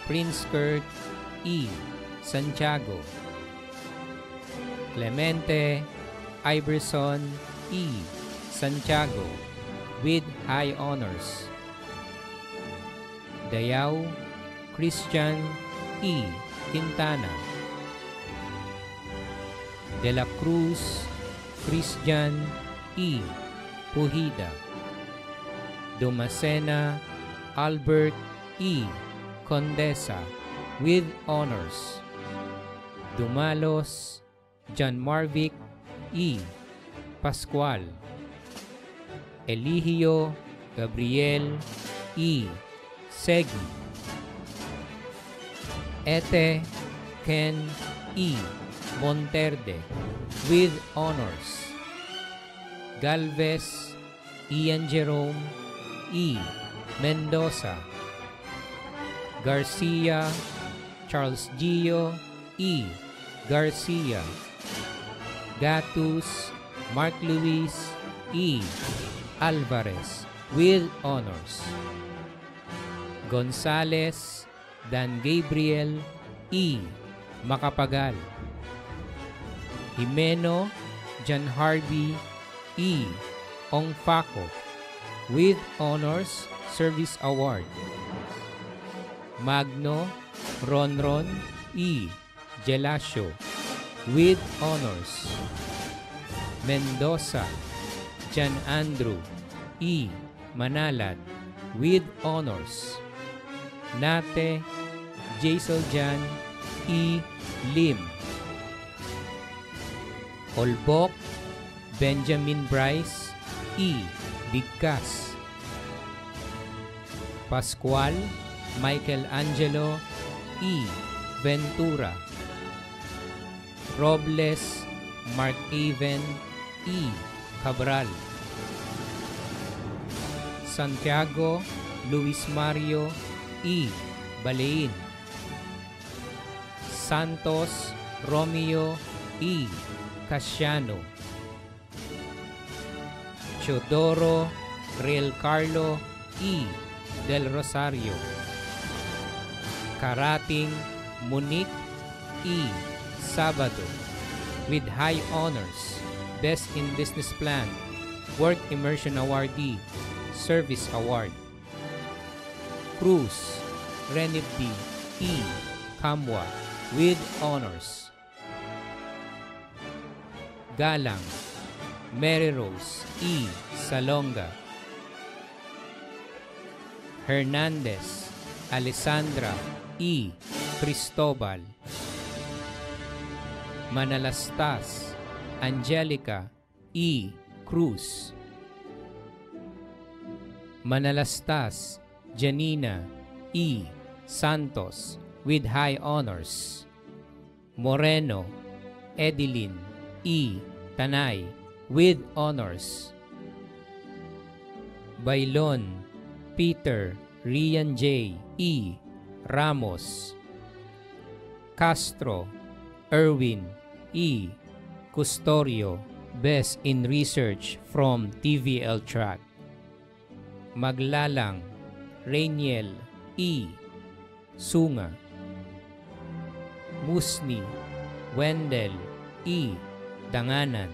Prince Kurt E. Santiago. Clemente Iverson E. Santiago with high honors. Dayaw Christian E. Quintana. De la Cruz Christian E. Pujida. Dumacena Albert E. Condesa with honors. Dumalos John Marvic E. Pascual. Eligio Gabriel E. Segi. Ete Ken E. Monterde with honors. Galvez Ian Jerome E. Mendoza. Garcia Charles Gio E. Garcia. Gatus Mark Luis E. Alvarez with honors. Gonzales Dan Gabriel E. Macapagal. Jimeno John Harvey E. Ongfaco with Honors Service Award. Magno Ronron E. Gelasio with Honors. Mendoza Jan Andrew E. Manalad with Honors. Nate Jaisal Jan E. Lim. Olbok Benjamin Bryce E. Bigkas. Pascual Michael Angelo E. Ventura. Robles Mark Even E. Cabral. Santiago Luis Mario E. Balein. Santos Romeo E. Casiano. Chodoro Real Carlo E. Del Rosario. Karating Monique E. Sabado with high honors, Best in Business Plan, Work Immersion Awardee, Service Award. Cruz Renip D. E. Kamwa with honors. Galang Mary Rose E. Salonga. Hernandez Alessandra E. Cristobal. Manalastas Angelica E. Cruz. Manalastas Janina E. Santos with high honors. Moreno Edilin E. Tanay with honors. Bailon Peter Rian J. E. Ramos. Castro Erwin E. Custorio Best in Research from TVL Track. Maglalang Rainiel E. Sunga. Musni Wendell E. Danganan.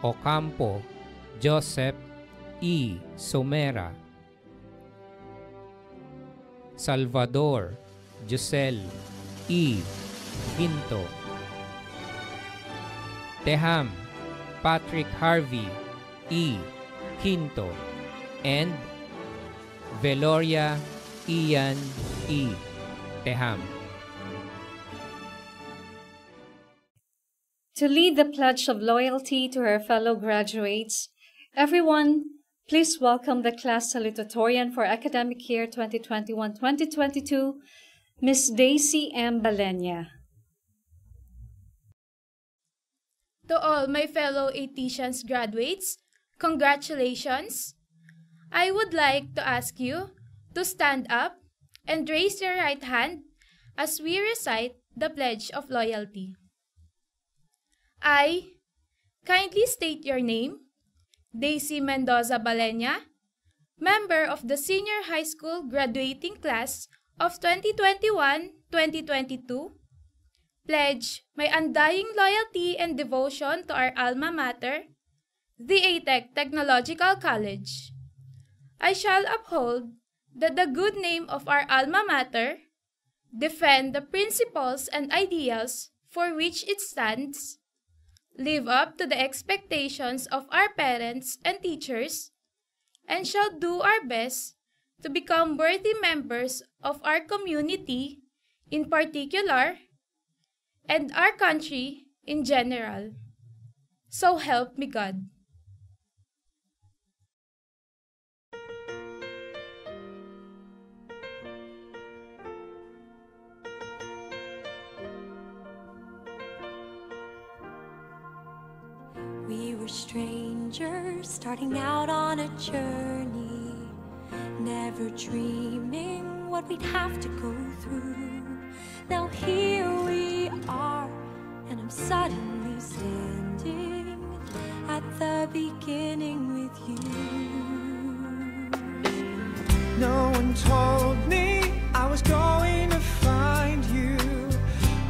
Ocampo Joseph E. Somera. Salvador Giselle E. Ginto. Teham Patrick Harvey E. Quinto. And Veloria Ian E. Teham. To lead the Pledge of Loyalty to her fellow graduates, everyone, please welcome the class salutatorian for academic year 2021-2022, Miss Daisy M. Balenya. To all my fellow ATIANS graduates, congratulations! I would like to ask you to stand up and raise your right hand as we recite the Pledge of Loyalty. I kindly state your name, Daisy Mendoza Balenya, member of the Senior High School graduating class of 2021-2022, pledge my undying loyalty and devotion to our alma mater, the ATEC Technological College. I shall uphold that the good name of our alma mater, defend the principles and ideals for which it stands, live up to the expectations of our parents and teachers, and shall do our best to become worthy members of our community in particular and our country in general. So help me God. We were strangers starting out on a journey, never dreaming what we'd have to go through. Now here we are, and I'm suddenly standing at the beginning with you. No one told me I was going to find you.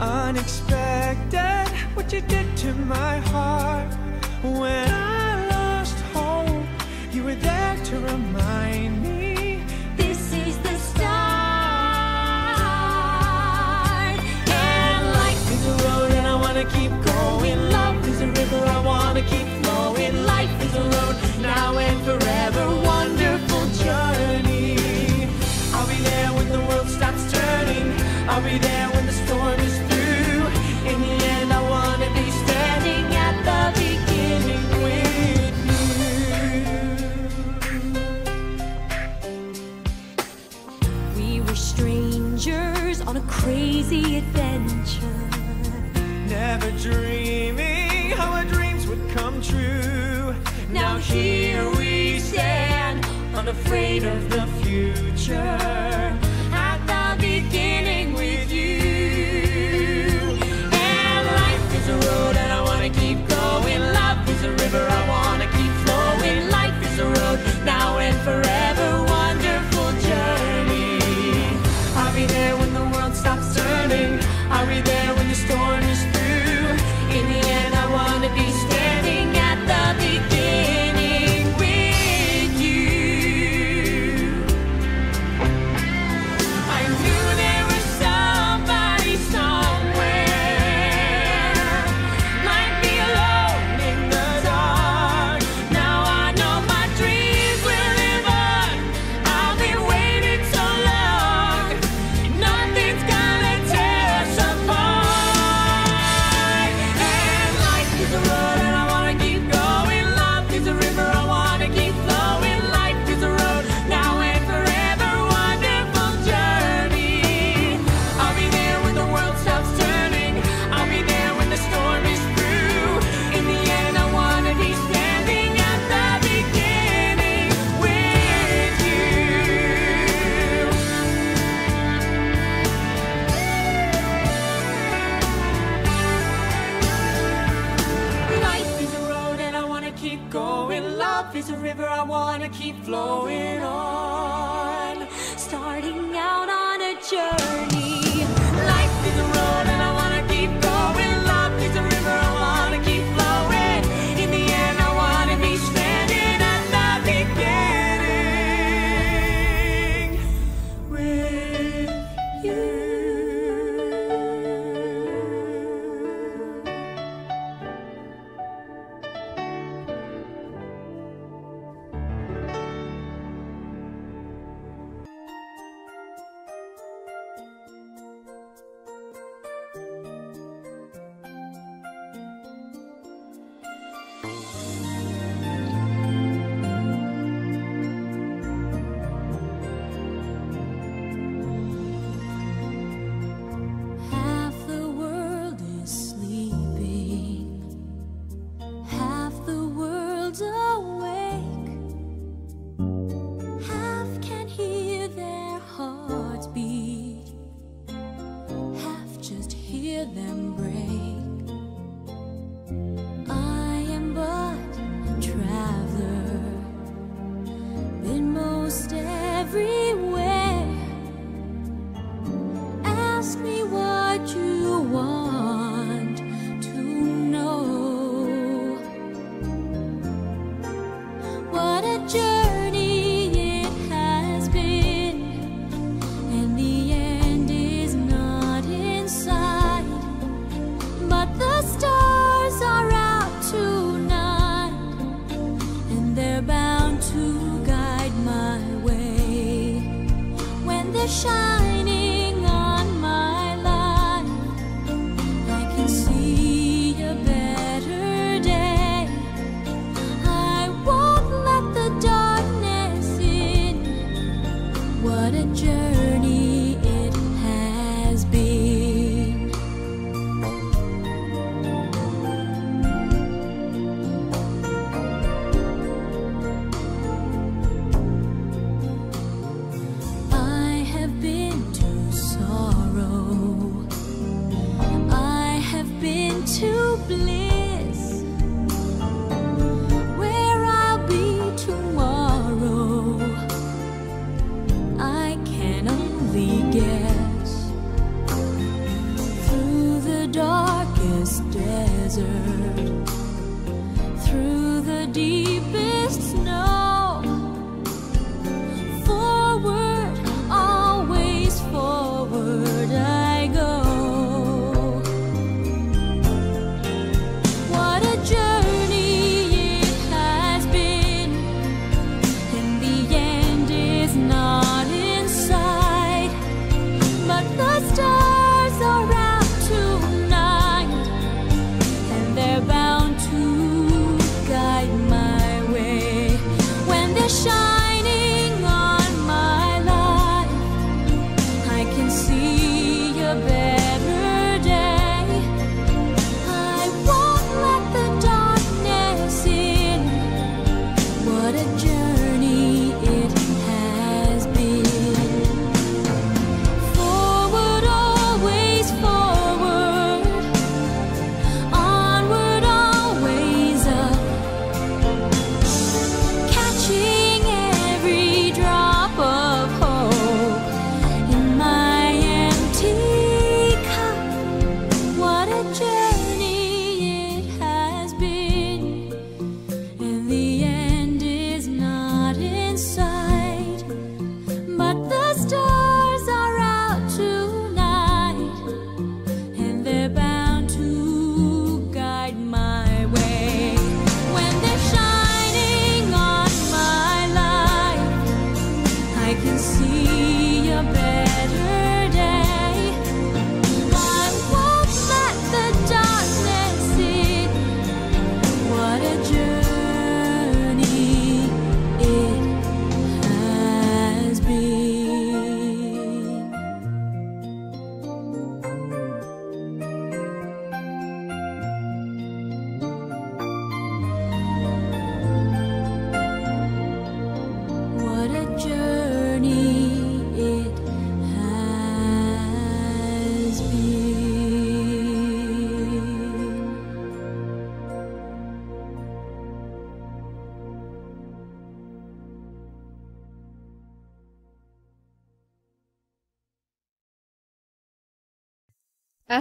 Unexpected, what you did to my heart when I lost hope. You were there to remind me. keep going. Love is a river, I wanna keep flowing. Life is a road, now and forever. Wonderful journey. I'll be there when the world stops turning. I'll be there. dreaming how our dreams would come true. Now here we stand, unafraid of the future.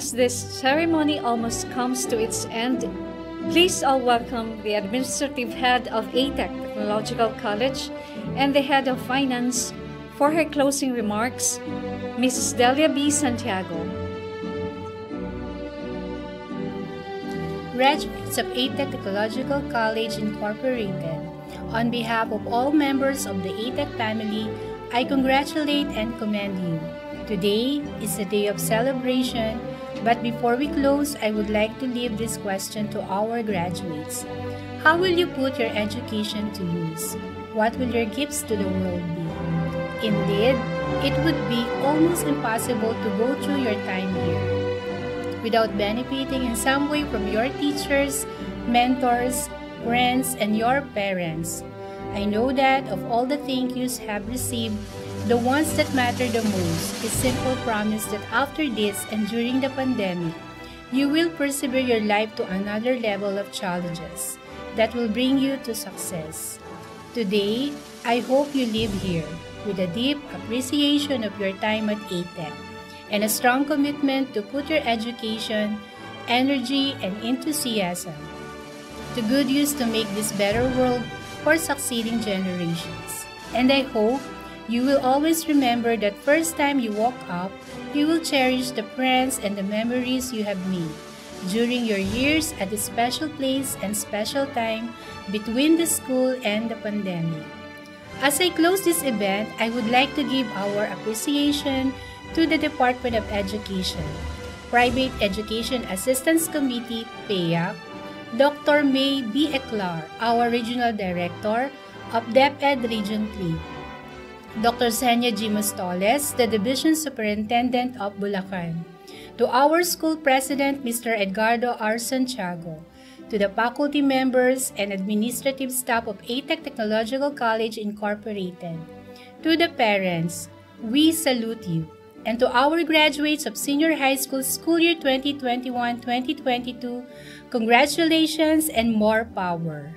As this ceremony almost comes to its end, please all welcome the administrative head of ATEC Technological College and the head of finance for her closing remarks, Mrs. Delia B. Santiago. Graduates of ATEC Technological College Incorporated, on behalf of all members of the ATEC family, I congratulate and commend you. Today is a day of celebration, but before we close, I would like to leave this question to our graduates. How will you put your education to use? What will your gifts to the world be? Indeed, it would be almost impossible to go through your time here without benefiting in some way from your teachers, mentors, friends, and your parents. I know that of all the thank yous have received, the ones that matter the most is simple promise that after this and during the pandemic, you will persevere your life to another level of challenges that will bring you to success. Today, I hope you live here with a deep appreciation of your time at ATEC and a strong commitment to put your education, energy, and enthusiasm to good use to make this better world for succeeding generations. And I hope you will always remember that first time you woke up, you will cherish the friends and the memories you have made during your years at the special place and special time between the school and the pandemic. As I close this event, I would like to give our appreciation to the Department of Education, Private Education Assistance Committee, PEAC, Dr. May B. Eclar, our Regional Director of DepEd Region 3, Dr. Senya G. Mostoles, the Division Superintendent of Bulacan, to our school president, Mr. Edgardo R. Santiago, to the faculty members and administrative staff of ATEC Technological College Incorporated, to the parents, we salute you, and to our graduates of senior high school school year 2021-2022, congratulations and more power.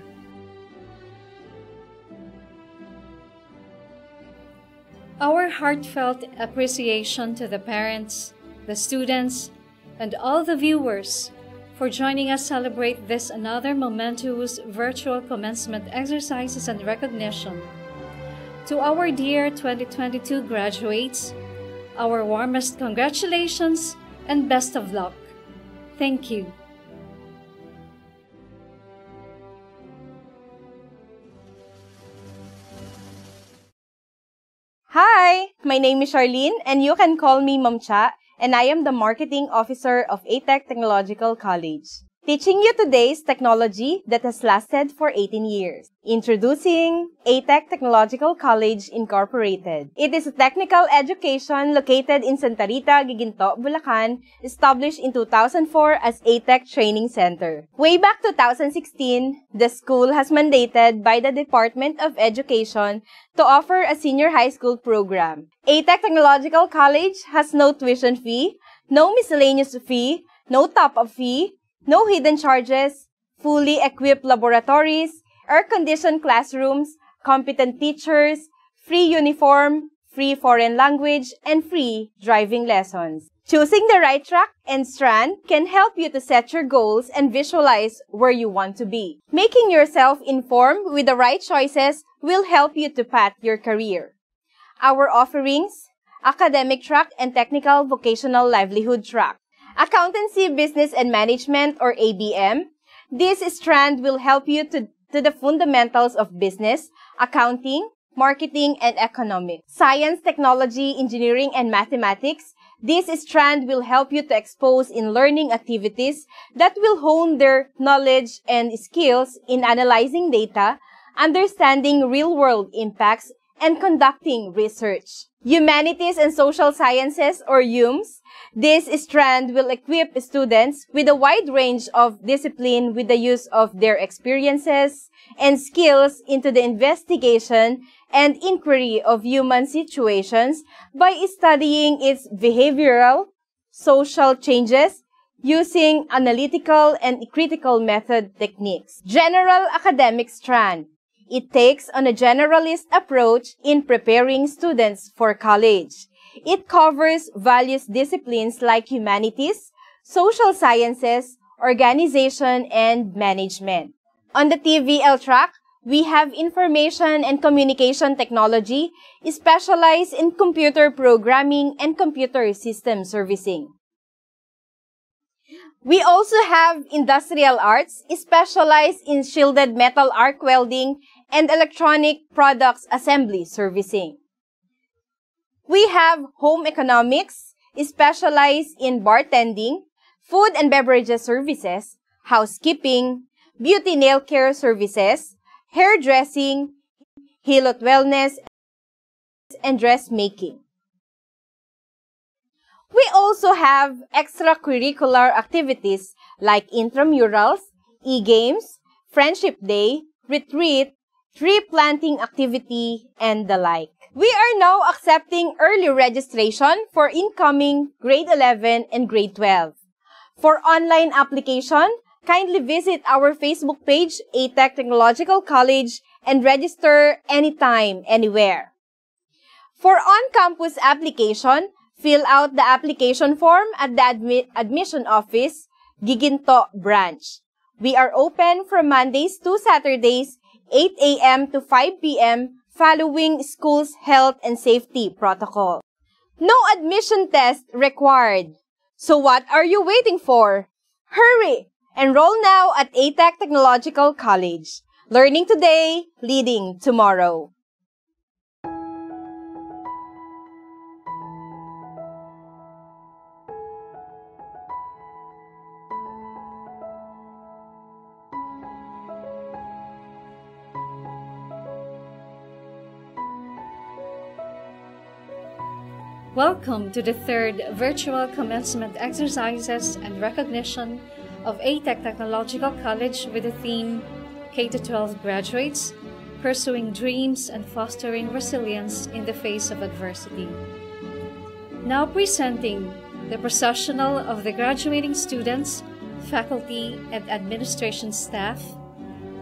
Our heartfelt appreciation to the parents, the students, and all the viewers for joining us to celebrate this another momentous virtual commencement exercises and recognition. To our dear 2022 graduates, our warmest congratulations and best of luck. Thank you. Hi, my name is Charlene and you can call me Ma'am Cha and I am the Marketing Officer of ATEC Technological College. Teaching you today's technology that has lasted for 18 years. Introducing ATEC Technological College Incorporated. It is a technical education located in Santa Rita, Giginto, Bulacan, established in 2004 as ATEC Training Center. Way back 2016, the school has mandated by the Department of Education to offer a senior high school program. ATEC Technological College has no tuition fee, no miscellaneous fee, no top-up fee, no hidden charges, fully equipped laboratories, air-conditioned classrooms, competent teachers, free uniform, free foreign language, and free driving lessons. Choosing the right track and strand can help you to set your goals and visualize where you want to be. Making yourself informed with the right choices will help you to path your career. Our offerings, academic track and technical vocational livelihood track. Accountancy, Business and Management or ABM. This strand will help you to, to the fundamentals of business, accounting, marketing, and economics. Science, technology, engineering, and mathematics. This strand will help you to expose in learning activities that will hone their knowledge and skills in analyzing data, understanding real-world impacts, and conducting research. Humanities and Social Sciences or HUMS. This strand will equip students with a wide range of discipline with the use of their experiences and skills into the investigation and inquiry of human situations by studying its behavioral, social changes, using analytical and critical method techniques. General Academic Strand. It takes on a generalist approach in preparing students for college. It covers various disciplines like humanities, social sciences, organization, and management. On the TVL track, we have information and communication technology specialized in computer programming and computer system servicing. We also have industrial arts specialized in shielded metal arc welding and electronic products assembly servicing. We have home economics, specialized in bartending, food and beverages services, housekeeping, beauty nail care services, hairdressing, Hilot Wellness, and dressmaking. We also have extracurricular activities like intramurals, e-games, friendship day, retreat, tree planting activity, and the like. We are now accepting early registration for incoming grade 11 and grade 12. For online application, kindly visit our Facebook page, ATEC Technological College, and register anytime, anywhere. For on-campus application, fill out the application form at the admi admission office, Giginto branch. We are open from Mondays to Saturdays, 8 a.m. to 5 p.m. following school's health and safety protocol. No admission test required. So what are you waiting for? Hurry! Enroll now at ATAC Technological College. Learning today, leading tomorrow. Welcome to the third virtual commencement exercises and recognition of ATEC Technological College with the theme K-12 graduates, pursuing dreams and fostering resilience in the face of adversity. Now presenting the processional of the graduating students, faculty, and administration staff.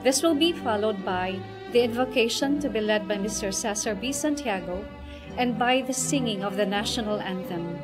This will be followed by the invocation to be led by Mr. Cesar B. Santiago, and by the singing of the national anthem.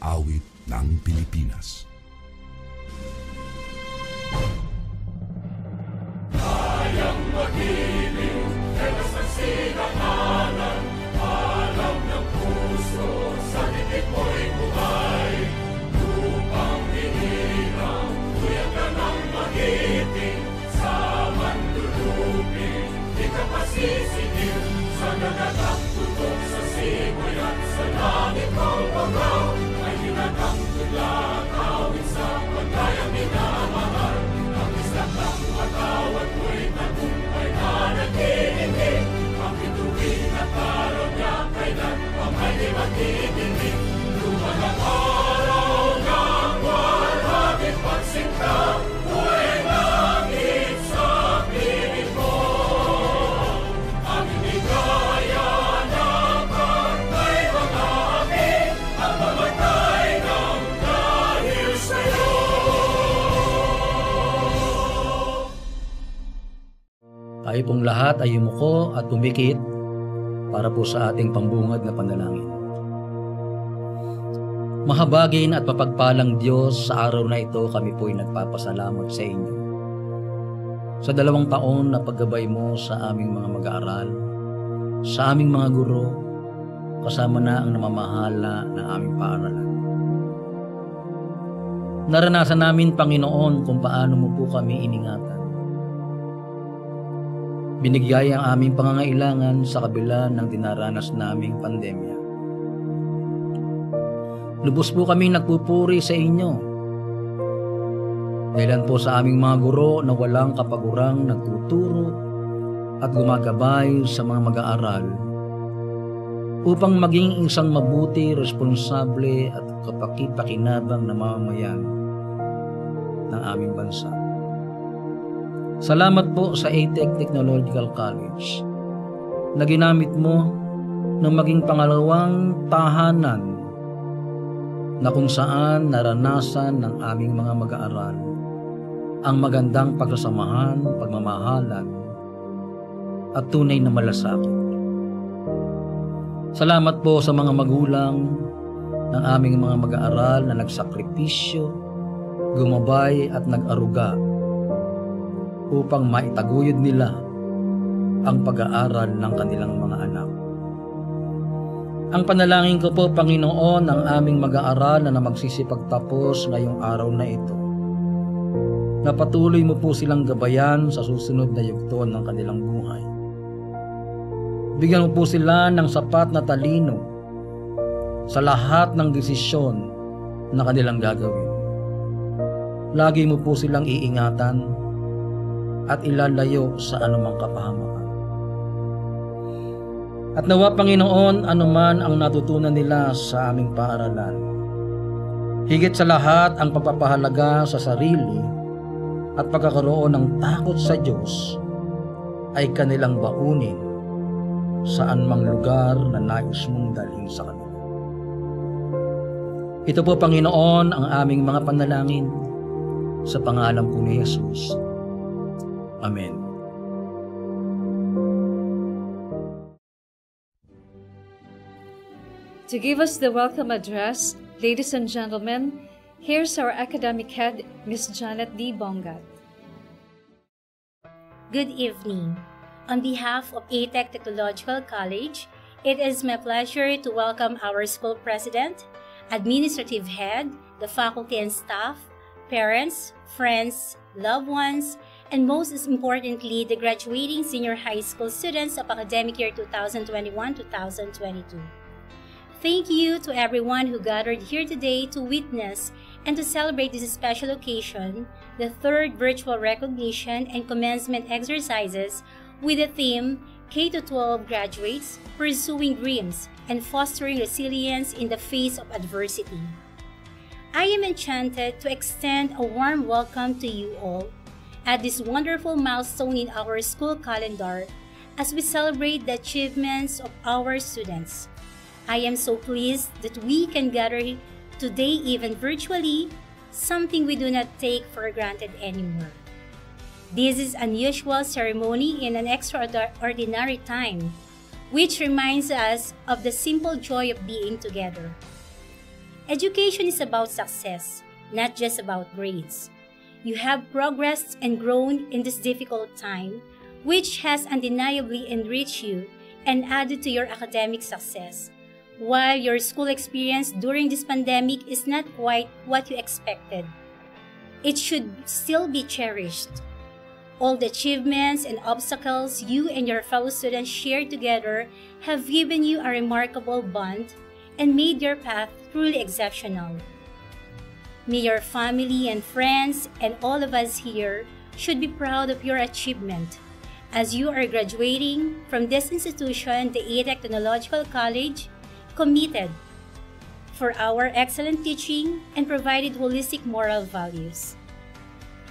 How we Kayo pong lahat ay yumuko at tumikit para po sa ating pambungad na panalangin. Mahabagin at mapagpalang Diyos sa araw na ito kami po'y nagpapasalamat sa inyo. Sa dalawang taon na paggabay mo sa aming mga mag-aaral, sa aming mga guro, kasama na ang namamahala ng aming paaralan. Naranasan namin, Panginoon, kung paano mo po kami iningatan. Binigay ang aming pangangailangan sa kabila ng dinaranas naming pandemya. Lubos po kaming nagpupuri sa inyo. Dahilan po sa aming mga guro na walang kapagurang nagtuturo at gumagabay sa mga mag-aaral upang maging isang mabuti, responsable at kapakipakinabang na mamamayan ng aming bansa. Salamat po sa ATEC Technological College na ginamit mo ng maging pangalawang tahanan na kung saan naranasan ng aming mga mag-aaral ang magandang pagsasamahan, pagmamahalan at tunay na malasakit. Salamat po sa mga magulang ng aming mga mag-aaral na nagsakripisyo, gumabay at nag-aruga upang maitaguyod nila ang pag-aaral ng kanilang mga anak. Ang panalangin ko po, Panginoon, ang aming mag-aaral na magsisipagtapos ngayong araw na ito. Na patuloy mo po silang gabayan sa susunod na yugto ng kanilang buhay. Bigyan mo po sila ng sapat na talino sa lahat ng desisyon na kanilang gagawin. Lagi mo po silang iingatan at ilalayo sa anumang kapahamakan. At nawa Panginoon anuman ang natutunan nila sa aming paaralan. Higit sa lahat ang pagpapahalaga sa sarili at pagkakaroon ng takot sa Diyos ay kanilang baunin saan mang lugar na nais mong dalhin sa kanila. Ito po Panginoon ang aming mga panalangin sa pangalan po ni Jesus. Amen. To give us the welcome address, ladies and gentlemen, here's our academic head, Ms. Janet D. Bongat. Good evening. On behalf of ATEC Technological College, it is my pleasure to welcome our school president, administrative head, the faculty and staff, parents, friends, loved ones, and most importantly, the graduating senior high school students of academic year 2021-2022. Thank you to everyone who gathered here today to witness and to celebrate this special occasion, the third virtual recognition and commencement exercises with the theme K-12 graduates pursuing dreams and fostering resilience in the face of adversity. I am enchanted to extend a warm welcome to you all at this wonderful milestone in our school calendar as we celebrate the achievements of our students. I am so pleased that we can gather today even virtually, something we do not take for granted anymore. This is an unusual ceremony in an extraordinary time, which reminds us of the simple joy of being together. Education is about success, not just about grades. You have progressed and grown in this difficult time, which has undeniably enriched you and added to your academic success. While your school experience during this pandemic is not quite what you expected, it should still be cherished. All the achievements and obstacles you and your fellow students shared together have given you a remarkable bond and made your path truly exceptional. May your family and friends and all of us here should be proud of your achievement as you are graduating from this institution, the ATEC Technological College, committed for our excellent teaching and provided holistic moral values.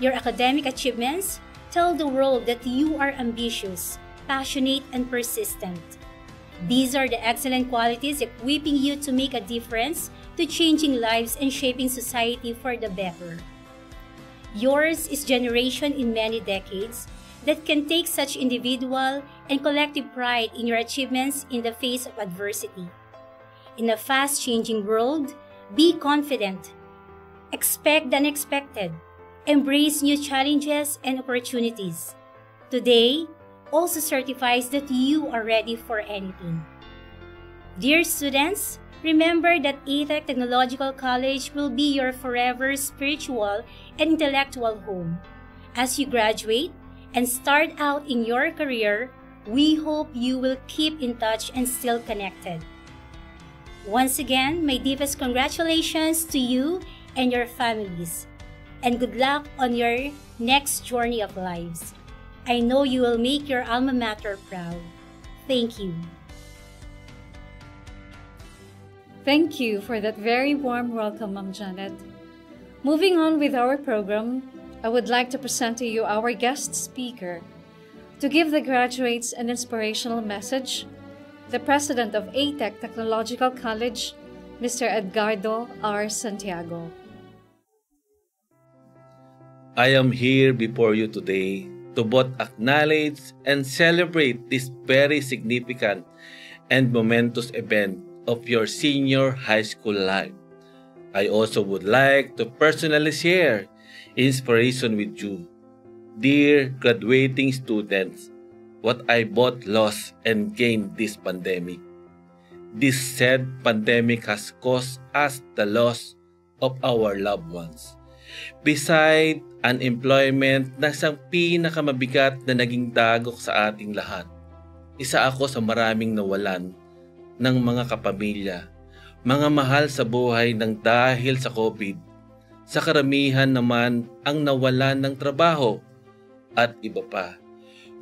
Your academic achievements tell the world that you are ambitious, passionate, and persistent. These are the excellent qualities equipping you to make a difference to changing lives and shaping society for the better. Yours is generation in many decades that can take such individual and collective pride in your achievements in the face of adversity. In a fast changing world, be confident, expect the unexpected, embrace new challenges and opportunities. Today also certifies that you are ready for anything. Dear students, remember that ATEC Technological College will be your forever spiritual and intellectual home. As you graduate and start out in your career, we hope you will keep in touch and still connected. Once again, my deepest congratulations to you and your families, and good luck on your next journey of lives. I know you will make your alma mater proud. Thank you. Thank you for that very warm welcome, Ma'am Janet. Moving on with our program, I would like to present to you our guest speaker. To give the graduates an inspirational message, the president of ATEC Technological College, Mr. Edgardo R. Santiago. I am here before you today to both acknowledge and celebrate this very significant and momentous event of your senior high school life. I also would like to personally share inspiration with you, dear graduating students, what I both lost and gained this pandemic. This said pandemic has caused us the loss of our loved ones. Beside unemployment na isang pinakamabigat na naging dagok sa ating lahat. Isa ako sa maraming nawalan ng mga kapamilya, mga mahal sa buhay ng dahil sa COVID. Sa karamihan naman ang nawalan ng trabaho at iba pa.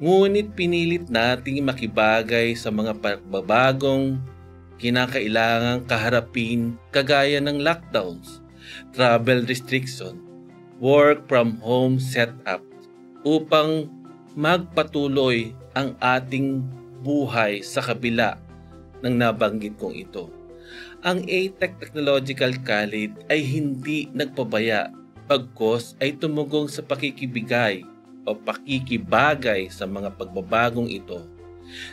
Ngunit pinilit nating makibagay sa mga pagbabagong kinakailangang kaharapin kagaya ng lockdowns, travel restriction, work from home setup upang magpatuloy ang ating buhay sa kabila ng nabanggit kong ito. Ang ATEC Technological College ay hindi nagpabaya pagkos ay tumugong sa pakikibigay o pakikibagay sa mga pagbabagong ito.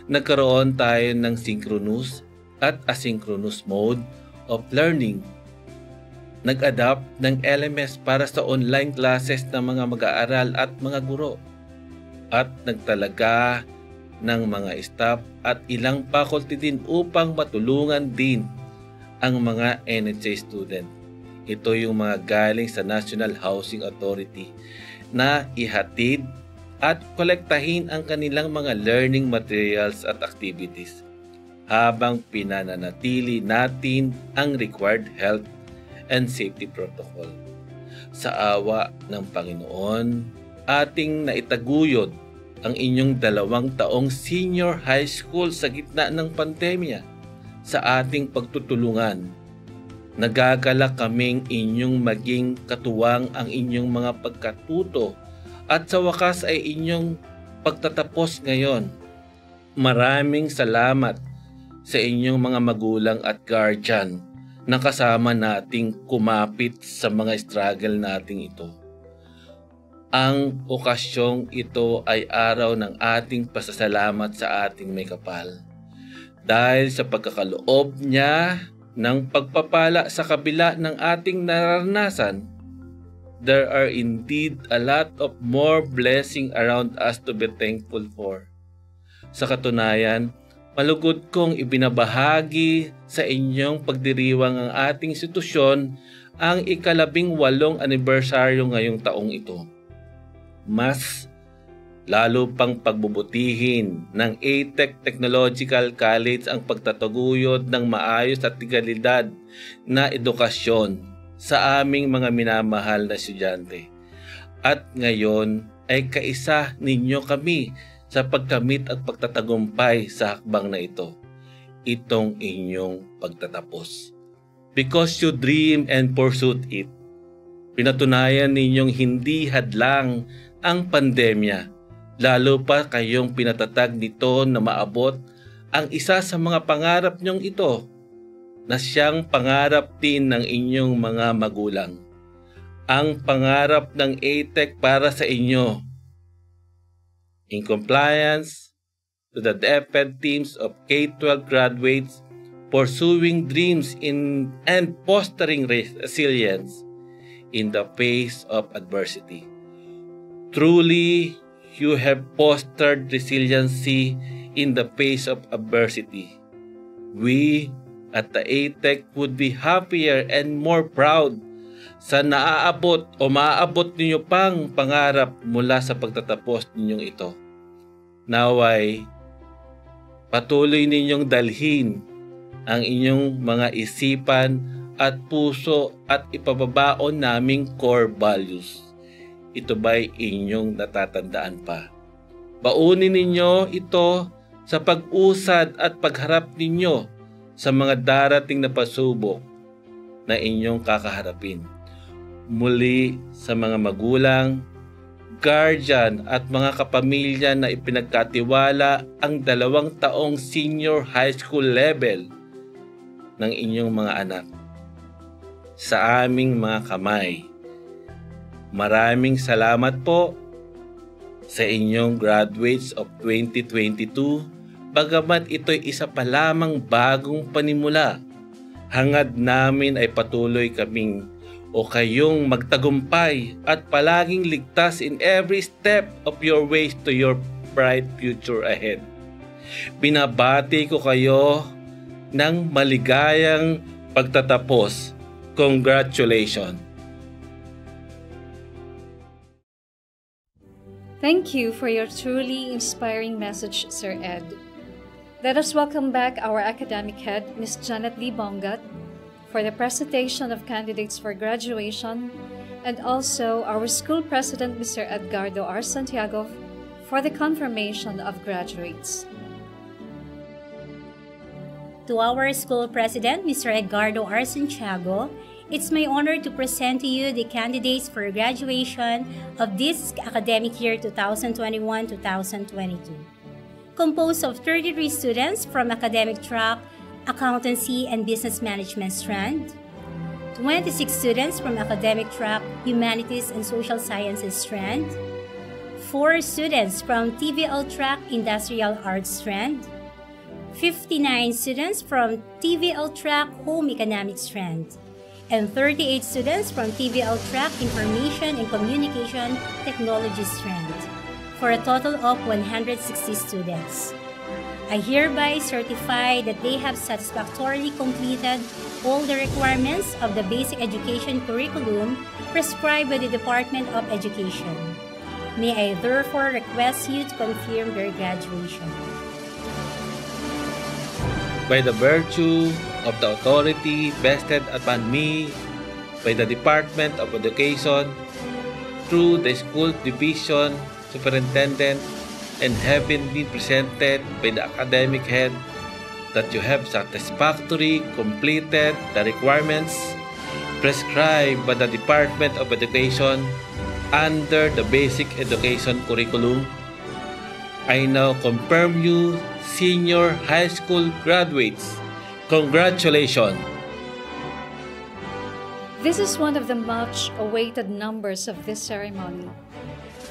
Nagkaroon tayo ng synchronous at asynchronous mode of learning nag-adapt ng LMS para sa online classes ng mga mag-aaral at mga guro at nagtalaga ng mga staff at ilang faculty din upang matulungan din ang mga NHA student. Ito yung mga galing sa National Housing Authority na ihatid at kolektahin ang kanilang mga learning materials at activities habang pinananatili natin ang required health and safety protocol. Sa awa ng Panginoon, ating naitaguyod ang inyong dalawang taong senior high school sa gitna ng pandemya sa ating pagtutulungan. Nagagalak kaming inyong maging katuwang ang inyong mga pagkatuto at sa wakas ay inyong pagtatapos ngayon. Maraming salamat sa inyong mga magulang at guardian na kasama nating kumapit sa mga struggle nating ito. Ang okasyong ito ay araw ng ating pasasalamat sa ating may kapal. Dahil sa pagkakaloob niya ng pagpapala sa kabila ng ating naranasan, there are indeed a lot of more blessing around us to be thankful for. Sa katunayan, Malugod kong ibinabahagi sa inyong pagdiriwang ang ating institusyon ang ikalabing walong anibersaryo ngayong taong ito. Mas lalo pang pagbubutihin ng ATEC Technological College ang pagtataguyod ng maayos at tigalidad na edukasyon sa aming mga minamahal na estudyante. At ngayon ay kaisa ninyo kami sa pagkamit at pagtatagumpay sa hakbang na ito, itong inyong pagtatapos. Because you dream and pursued it, pinatunayan ninyong hindi hadlang ang pandemya, lalo pa kayong pinatatag nito na maabot ang isa sa mga pangarap nyong ito na siyang pangarap din ng inyong mga magulang. Ang pangarap ng ATEC para sa inyo in compliance to the DepEd teams of K-12 graduates pursuing dreams in and fostering resilience in the face of adversity. Truly, you have fostered resiliency in the face of adversity. We at the ATEC would be happier and more proud sa naaabot o maaabot ninyo pang pangarap mula sa pagtatapos ninyong ito. Naway, patuloy ninyong dalhin ang inyong mga isipan at puso at ipababaon naming core values. Ito ba'y inyong natatandaan pa? Baunin ninyo ito sa pag-usad at pagharap ninyo sa mga darating na pasubok na inyong kakaharapin. Muli sa mga magulang, guardian at mga kapamilya na ipinagkatiwala ang dalawang taong senior high school level ng inyong mga anak sa aming mga kamay. Maraming salamat po sa inyong graduates of 2022 bagamat ito'y isa pa lamang bagong panimula. Hangad namin ay patuloy kaming o kayong magtagumpay at palaging ligtas in every step of your ways to your bright future ahead. Binabati ko kayo ng maligayang pagtatapos. Congratulations! Thank you for your truly inspiring message, Sir Ed. Let us welcome back our academic head, Ms. Janet Lee Bongat, for the presentation of candidates for graduation, and also our school president, Mr. Edgardo R. Santiago, for the confirmation of graduates. To our school president, Mr. Edgardo R. Santiago, it's my honor to present to you the candidates for graduation of this academic year 2021-2022. Composed of 33 students from academic track, accountancy and business management strand, 26 students from academic track, humanities and social sciences strand, 4 students from TVL track, industrial arts strand, 59 students from TVL track, home economics strand, and 38 students from TVL track, information and communication technology strand, for a total of 160 students. I hereby certify that they have satisfactorily completed all the requirements of the basic education curriculum prescribed by the Department of Education. May I therefore request you to confirm their graduation. By the virtue of the authority vested upon me by the Department of Education through the School Division Superintendent and having been presented by the academic head that you have satisfactorily completed the requirements prescribed by the Department of Education under the basic education curriculum. I now confirm you senior high school graduates. Congratulations! This is one of the much awaited numbers of this ceremony.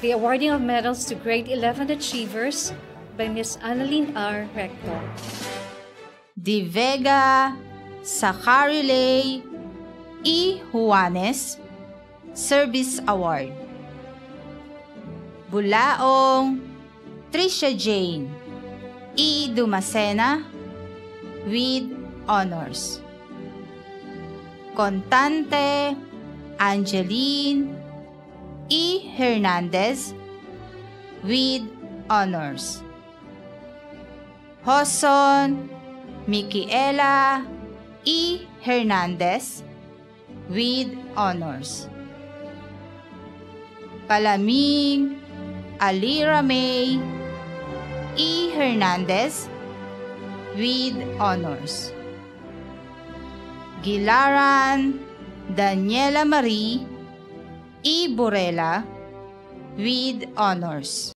The awarding of medals to grade 11 achievers by Ms. Annalyn R. Recto. De Vega, Sacarilay, E. Juanes, Service Award. Bulaong, Tricia Jane, E. Dumacena, with honors. Contante, Angeline, E. Hernandez, with honors. Hoson, Micaela, E. Hernandez, with honors. Palaming, Alira May, E. Hernandez, with honors. Gilaran, Daniela Marie, E. Borela, with honors.